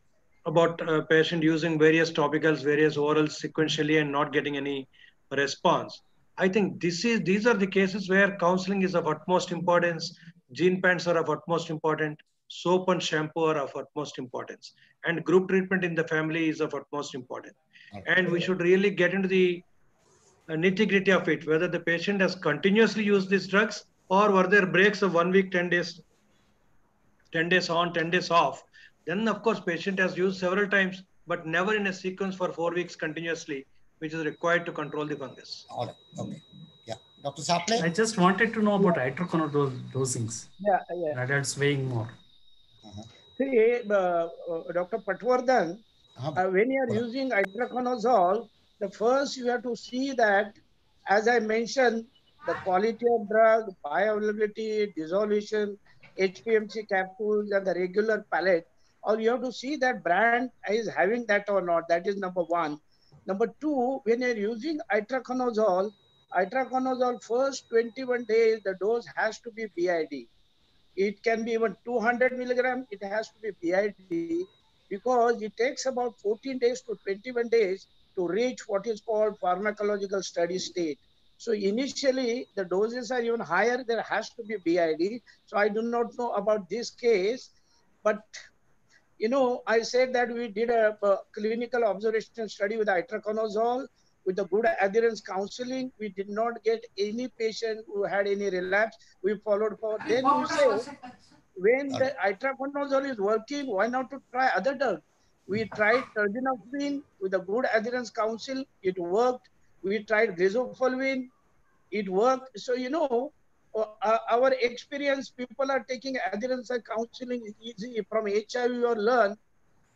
about a patient using various topicals, various orals sequentially and not getting any response. I think this is these are the cases where counseling is of utmost importance. Gene pants are of utmost importance. Soap and shampoo are of utmost importance. And group treatment in the family is of utmost importance. And we should really get into the uh, nitty gritty of it, whether the patient has continuously used these drugs or were there breaks of one week, 10 days, 10 days on, 10 days off. Then, of course, patient has used several times, but never in a sequence for four weeks continuously, which is required to control the fungus. All right. Okay. Yeah. Dr. Saple? I just wanted to know about itraconazole dosings. Yeah, yeah. in Adults weighing more. See, uh, uh, Dr. Patwardhan, Uh-huh. uh, when you are using itraconazole, the first you have to see that, as I mentioned, the quality of drug, bioavailability, dissolution, HPMC capsules, and the regular palette. Or you have to see that brand is having that or not. That is number one. Number two, when you're using itraconazole, itraconazole first 21 days, the dose has to be BID. It can be even 200 milligram. It has to be BID because it takes about 14 days to 21 days to reach what is called pharmacological steady state. So initially, the doses are even higher. There has to be BID. So I do not know about this case, but you know, I said that we did a, a clinical observation study with itraconazole with the good adherence counseling. We did not get any patient who had any relapse. We followed for. Then we say when uh. the itraconazole is working, why not to try other drugs? We tried terbinafine with a good adherence council. It worked. We tried griseofulvin. It worked. So, you know, uh, our experience, people are taking adherence and counseling easy from HIV or learn.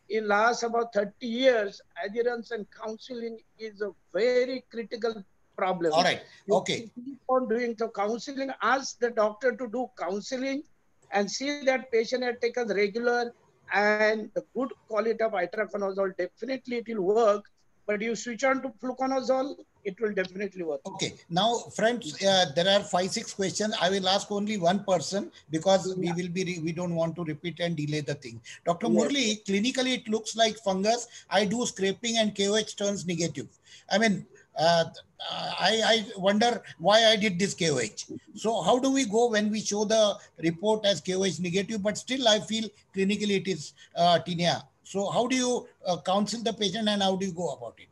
In last about 30 years, adherence and counseling is a very critical problem. All right. You Okay. keep on doing the counseling. Ask the doctor to do counseling and see that patient had taken regular and good quality of itraconazole. Definitely it will work. But you switch on to fluconazole, it will definitely work. Okay. Now, friends, uh, there are five, six questions. I will ask only one person because we will be, re- we don't want to repeat and delay the thing. Dr. Yes. Murli, clinically, it looks like fungus. I do scraping and KOH turns negative. I mean, uh, I, I wonder why I did this KOH. So how do we go when we show the report as KOH negative, but still I feel clinically it is uh, tinea. So how do you uh, counsel the patient and how do you go about it?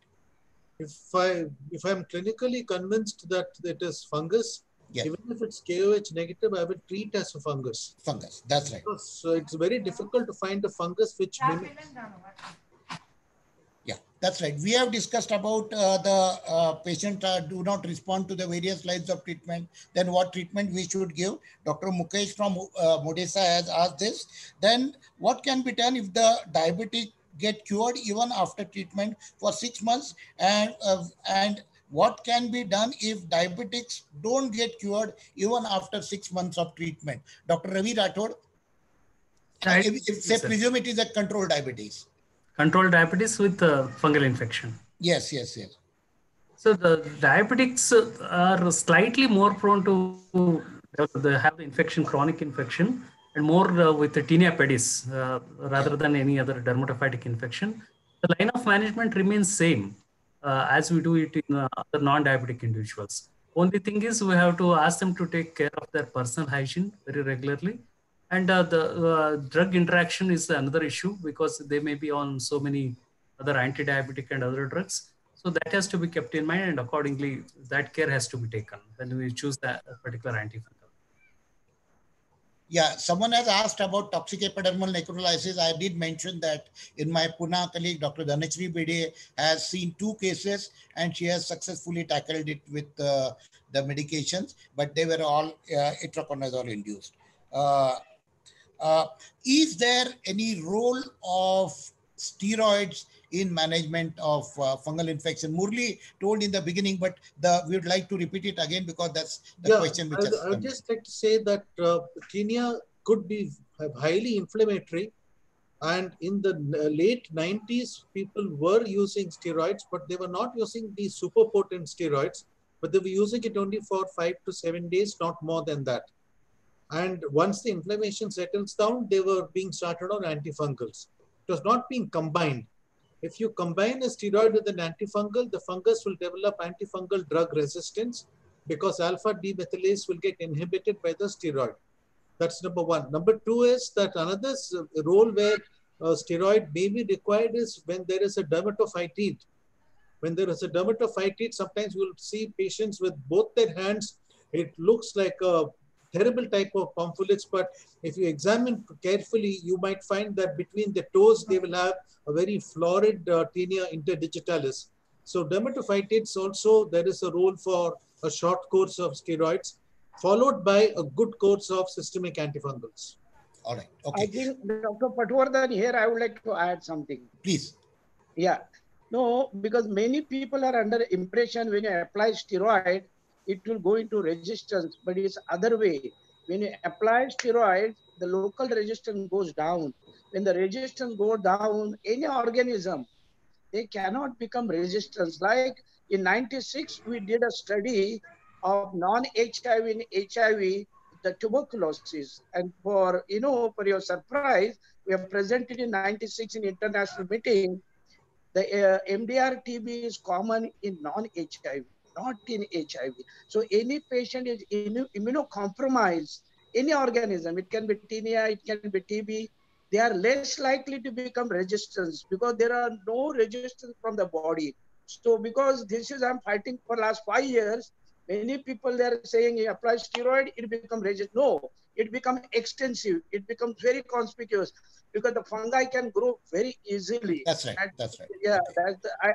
If I if I'm clinically convinced that it is fungus, Yeah. even if it's KOH negative, I will treat as a fungus. Fungus, that's right. So it's very difficult to find a fungus which mimics. That's right. We have discussed about uh, the uh, patient uh, do not respond to the various lines of treatment. Then what treatment we should give? Dr. Mukesh from uh, Modesa has asked this. Then what can be done if the diabetic get cured even after treatment for six months? And uh, and what can be done if diabetics don't get cured even after six months of treatment? Dr. Ravi Rathod, Right. if, if say Yes, presume it is a controlled diabetes. Controlled diabetes with uh, fungal infection. Yes, yes, yes. So the diabetics uh, are slightly more prone to they have the infection, chronic infection, and more uh, with tinea pedis uh, rather than any other dermatophytic infection. The line of management remains same uh, as we do it in uh, other non-diabetic individuals. Only thing is we have to ask them to take care of their personal hygiene very regularly. And uh, the uh, drug interaction is another issue because they may be on so many other anti-diabetic and other drugs. So that has to be kept in mind, and accordingly, that care has to be taken when we choose that particular antifungal. Yeah, someone has asked about toxic epidermal necrolysis. I did mention that in my Pune colleague, Dr. Dhanachri Bede, has seen two cases and she has successfully tackled it with uh, the medications, but they were all uh, itraconazole induced. Uh, uh, is there any role of steroids in management of uh, fungal infection? Murli told in the beginning, but the, we would like to repeat it again because that's the question which I, has I would just like to say that uh, tinea could be highly inflammatory. And in the late 90s, people were using steroids, but they were not using the super potent steroids, but they were using it only for five to seven days, not more than that. And once the inflammation settles down, they were being started on antifungals. It was not being combined. If you combine a steroid with an antifungal, the fungus will develop antifungal drug resistance because alpha demethylase will get inhibited by the steroid. That's number one. Number two is that another role where uh, steroid may be required is when there is a dermatophytite. When there is a dermatophytite, sometimes you will see patients with both their hands. It looks like a terrible type of pompholyx, but if you examine carefully, you might find that between the toes, they will have a very florid uh, tinea interdigitalis. So dermatophytitis also, there is a role for a short course of steroids, followed by a good course of systemic antifungals. All right. Okay. I think Dr. Patwardhan here, I would like to add something. Please. Yeah. No, because many people are under impression when you apply steroid, it will go into resistance, but it's other way. When you apply steroids, the local resistance goes down. When the resistance goes down, any organism, they cannot become resistance. Like in 96, we did a study of non-HIV and HIV, the tuberculosis. And for, you know, for your surprise, we have presented in 96 in international meeting, the uh, MDR TB is common in non-HIV, not in HIV. So any patient is immu- immunocompromised, any organism, it can be tinea, it can be TB, they are less likely to become resistant because there are no resistance from the body. So because this is I'm fighting for last five years, many people they are saying you apply steroid, it become resistant. No, it becomes extensive, it becomes very conspicuous because the fungi can grow very easily. That's right. And- That's right. yeah, Okay. that's the, I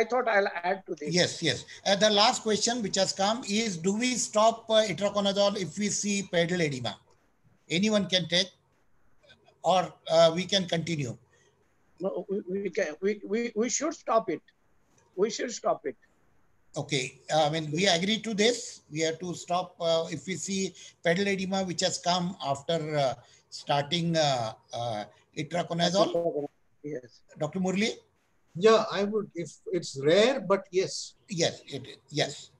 I thought I'll add to this. Yes, yes. Uh, the last question which has come is do we stop uh, itraconazole if we see pedal edema? Anyone can take or uh, we can continue. No, we, we can we, we we should stop it. We should stop it. Okay, I mean, we agree to this. We have to stop uh, if we see pedal edema which has come after uh, starting uh, uh, itraconazole. Yes. Dr. Murli? Yeah, I would, if it's rare, but yes. Yes, it is. Yes.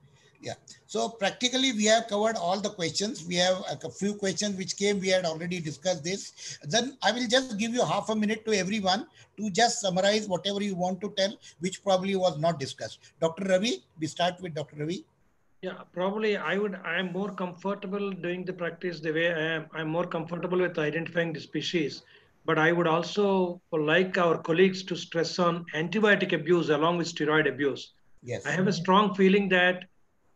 Yeah. So practically we have covered all the questions. We have a few questions which came. We had already discussed this. Then I will just give you half a minute to everyone to just summarize whatever you want to tell, which probably was not discussed. Dr. Ravi, we start with Dr. Ravi. Yeah, probably I would. I am more comfortable doing the practice the way I am. I'm more comfortable with identifying the species, but I would also like our colleagues to stress on antibiotic abuse along with steroid abuse. Yes. I have a strong feeling that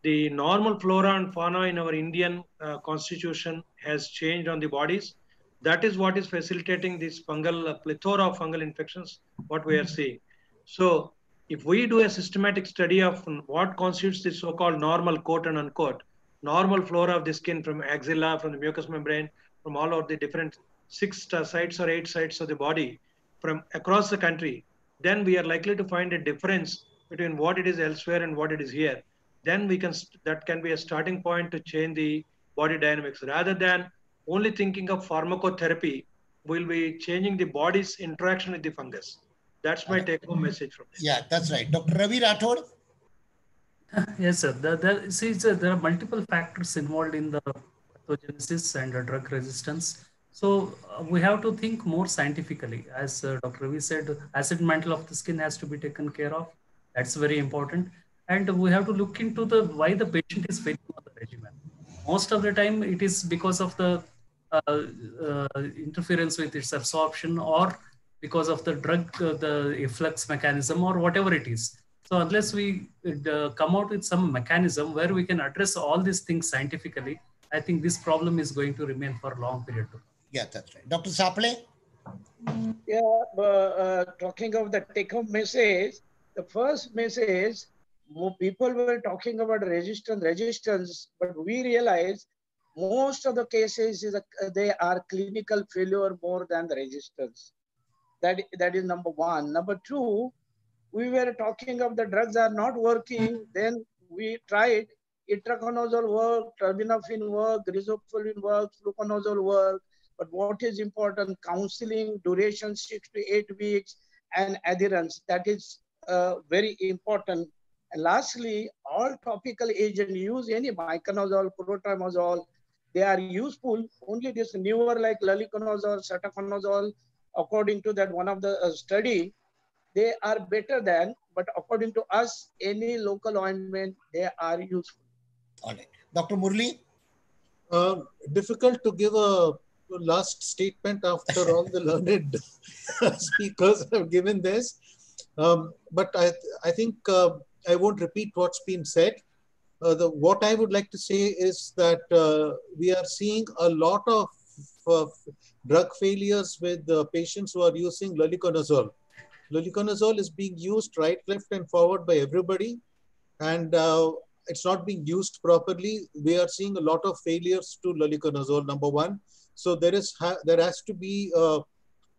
the normal flora and fauna in our Indian uh, constitution has changed on the bodies. That is what is facilitating this fungal uh, plethora of fungal infections, what we are seeing. So if we do a systematic study of what constitutes the so-called normal quote and unquote normal flora of the skin from axilla, from the mucous membrane, from all of the different six uh, sites or eight sites of the body from across the country, then we are likely to find a difference between what it is elsewhere and what it is here. Then we can that can be a starting point to change the body dynamics rather than only thinking of pharmacotherapy We will be changing the body's interaction with the fungus. That's my take home message from this. Yeah, that's right. Dr. Ravi Rathod. yes, sir. The, the, see, sir, there are multiple factors involved in the pathogenesis and the drug resistance. So uh, we have to think more scientifically. As uh, Dr. Ravi said, acid mantle of the skin has to be taken care of. That's very important. And we have to look into the why the patient is failing on the regimen. Most of the time, it is because of the uh, uh interference with its absorption or because of the drug, uh, the efflux mechanism or whatever it is. So unless we uh, come out with some mechanism where we can address all these things scientifically, I think this problem is going to remain for a long period. Yeah, that's right. Dr. Saple? Yeah, uh, talking of the take-home message, the first message, people were talking about resistance, resistance, but we realize most of the cases is a, they are clinical failure more than the resistance. That, that is number one. Number two, we were talking of the drugs are not working, then we tried itraconazole work, terbinafine work, griseofulvin work, fluconazole work. But what is important, counseling, duration six to eight weeks, and adherence. That is uh, very important. And lastly, all topical agents use any miconazole, clotrimazole. They are useful. Only this newer like luliconazole, sertaconazole, according to that one of the uh, study, they are better than, but according to us, any local ointment, they are useful. All right. Dr. Murli? Uh, difficult to give a last statement after all the learned speakers have given this. Um, but I, I think uh, I won't repeat what's been said. Uh, the, what I would like to say is that uh, we are seeing a lot of drug failures with patients who are using luliconazole Luliconazole is being used right, left, and forward by everybody, and uh, it's not being used properly. We are seeing a lot of failures to luliconazole. Number one, so there is ha there has to be a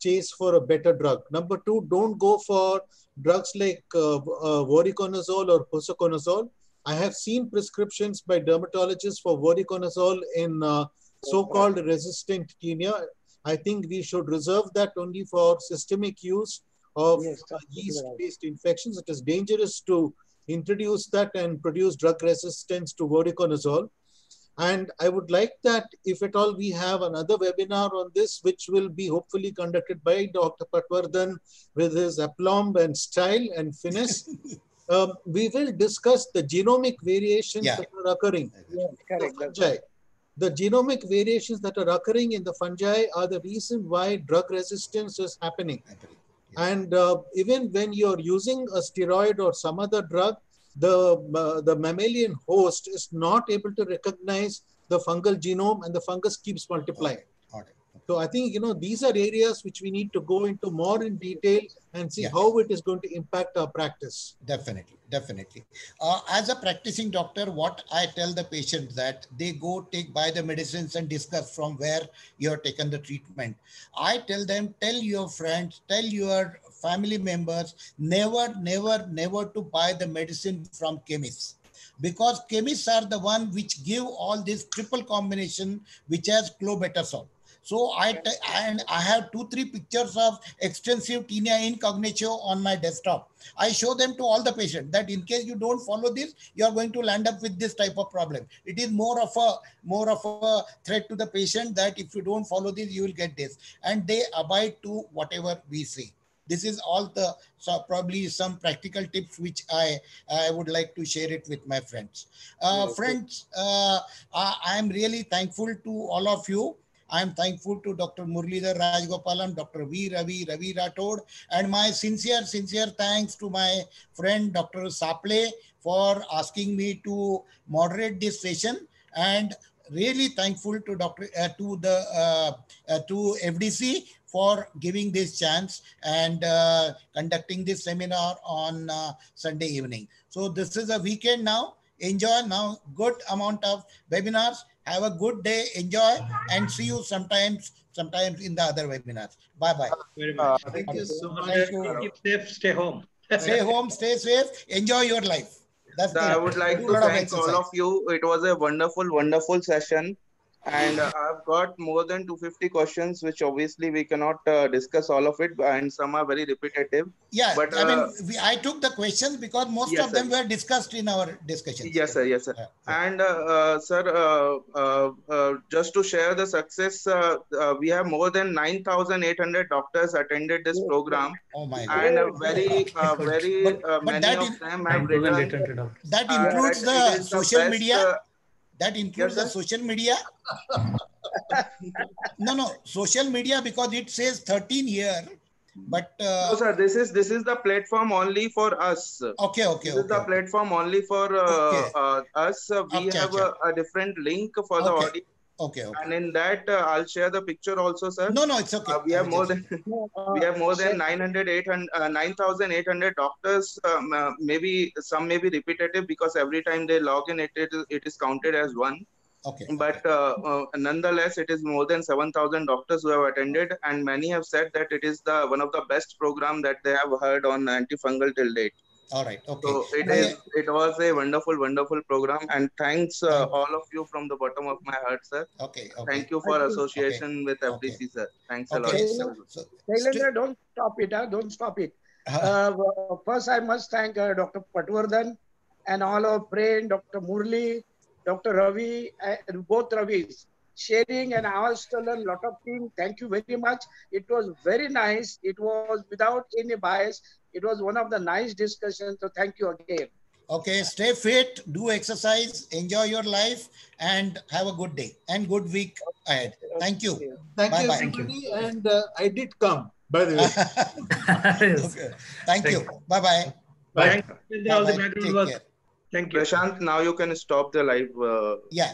chase for a better drug. Number two, don't go for drugs like uh, uh, voriconazole or posaconazole. I have seen prescriptions by dermatologists for voriconazole in uh, so-called resistant tinea. I think we should reserve that only for systemic use of yes, uh, yeast-based infections. It is dangerous to introduce that and produce drug resistance to voriconazole. And I would like that if at all we have another webinar on this, which will be hopefully conducted by Dr. Patwardhan with his aplomb and style and finesse. um, we will discuss the genomic variations yeah. that are occurring. Yeah, correct. The genomic variations that are occurring in the fungi are the reason why drug resistance is happening. And uh, even when you're using a steroid or some other drug, the, uh, the mammalian host is not able to recognize the fungal genome and the fungus keeps multiplying. So I think, you know, these are areas which we need to go into more in detail and see how it is going to impact our practice. Definitely, definitely. Uh, as a practicing doctor, what I tell the patient that they go take buy the medicines and discuss from where you have taken the treatment. I tell them, tell your friends, tell your family members, never, never, never to buy the medicine from chemists because chemists are the one which give all this triple combination which has clobetasol so I and I have two, three pictures of extensive tinea incognito on my desktop. I show them to all the patients that in case you don't follow this, you are going to land up with this type of problem. It is more of a more of a threat to the patient that if you don't follow this, you will get this. And they abide to whatever we say this is all the so probably some practical tips which i i would like to share it with my friends uh, friends uh, i am really thankful to all of you I am thankful to Dr. Murlidhar Rajgopalan, Dr. V. Ravi, Ravi Rathod, and my sincere, sincere thanks to my friend Dr. Saple for asking me to moderate this session. And really thankful to Dr. Uh, to the uh, uh, to FDC for giving this chance and uh, conducting this seminar on uh, Sunday evening. So this is a weekend now. Enjoy now. Good amount of webinars. Have a good day. Enjoy and see you sometimes sometimes in the other webinars. Bye bye. Very Uh, much. Thank you so much. Thank you. Keep safe. Stay home. Stay home. Stay safe. Enjoy your life. That's So I would like to lot of thank all of you. It was a wonderful, wonderful session. And uh, I've got more than 250 questions, which obviously we cannot uh, discuss all of it, and some are very repetitive. Yeah, But, I mean, uh, we, I took the questions because most Yes, of them sir. were discussed in our discussion. Yes, sir. Yes, sir. Yeah, yeah. And uh, uh, sir, uh, uh, uh, just to share the success, uh, uh, we have more than 9,800 doctors attended this program, Oh my God. and uh, very, uh, very But- uh, but many that of is- them have 9,800 written. doctors. That uh, includes that the it is the social best, media. That includes the social media. No, no, social media because it says 13 here, but uh, No, sir. This is this is the platform only for us. okay, okay, This is the platform only for uh, Okay. uh, us. We Okay, have okay. a, a different link for the Okay. audience, Okay, okay. and in that uh, I'll share the picture also, sir. No, no, it's okay. Uh, we have more than No, uh, we have more than sir, 900 800 uh, 9800 doctors um, uh, maybe some may be repetitive because every time they log in it it is, it is counted as one Okay. but uh, uh, nonetheless it is more than 7000 doctors who have attended and many have said that it is the one of the best program that they have heard on antifungal till date All right. Okay. so it I- is it was a wonderful wonderful program and thanks uh, Thank all of you from the bottom of my heart sir Okay. Okay. thank you for Thank you. association with Okay. fdc sir thanks a lot Okay. lot. So, so Shailendra, don't stop it. Huh? Don't stop it. Uh, first, I must thank uh, Dr. Patwardhan and all our friend, Dr. Murli, Dr. Ravi, and both Ravis, sharing and I also learned a lot of things. Thank you very much. It was very nice. It was without any bias. It was one of the nice discussions. So thank you again. Okay, stay fit, do exercise, enjoy your life, and have a good day and good week ahead. Thank you. Thank you, Bye-bye. Thank you. And uh, I did come, by the way. Yes. okay. Thank Thank you. Bye bye. Bye. Thank you. All Bye-bye. background Take work. care. Thank you. Prashant, now you can stop the live. Uh, Yeah.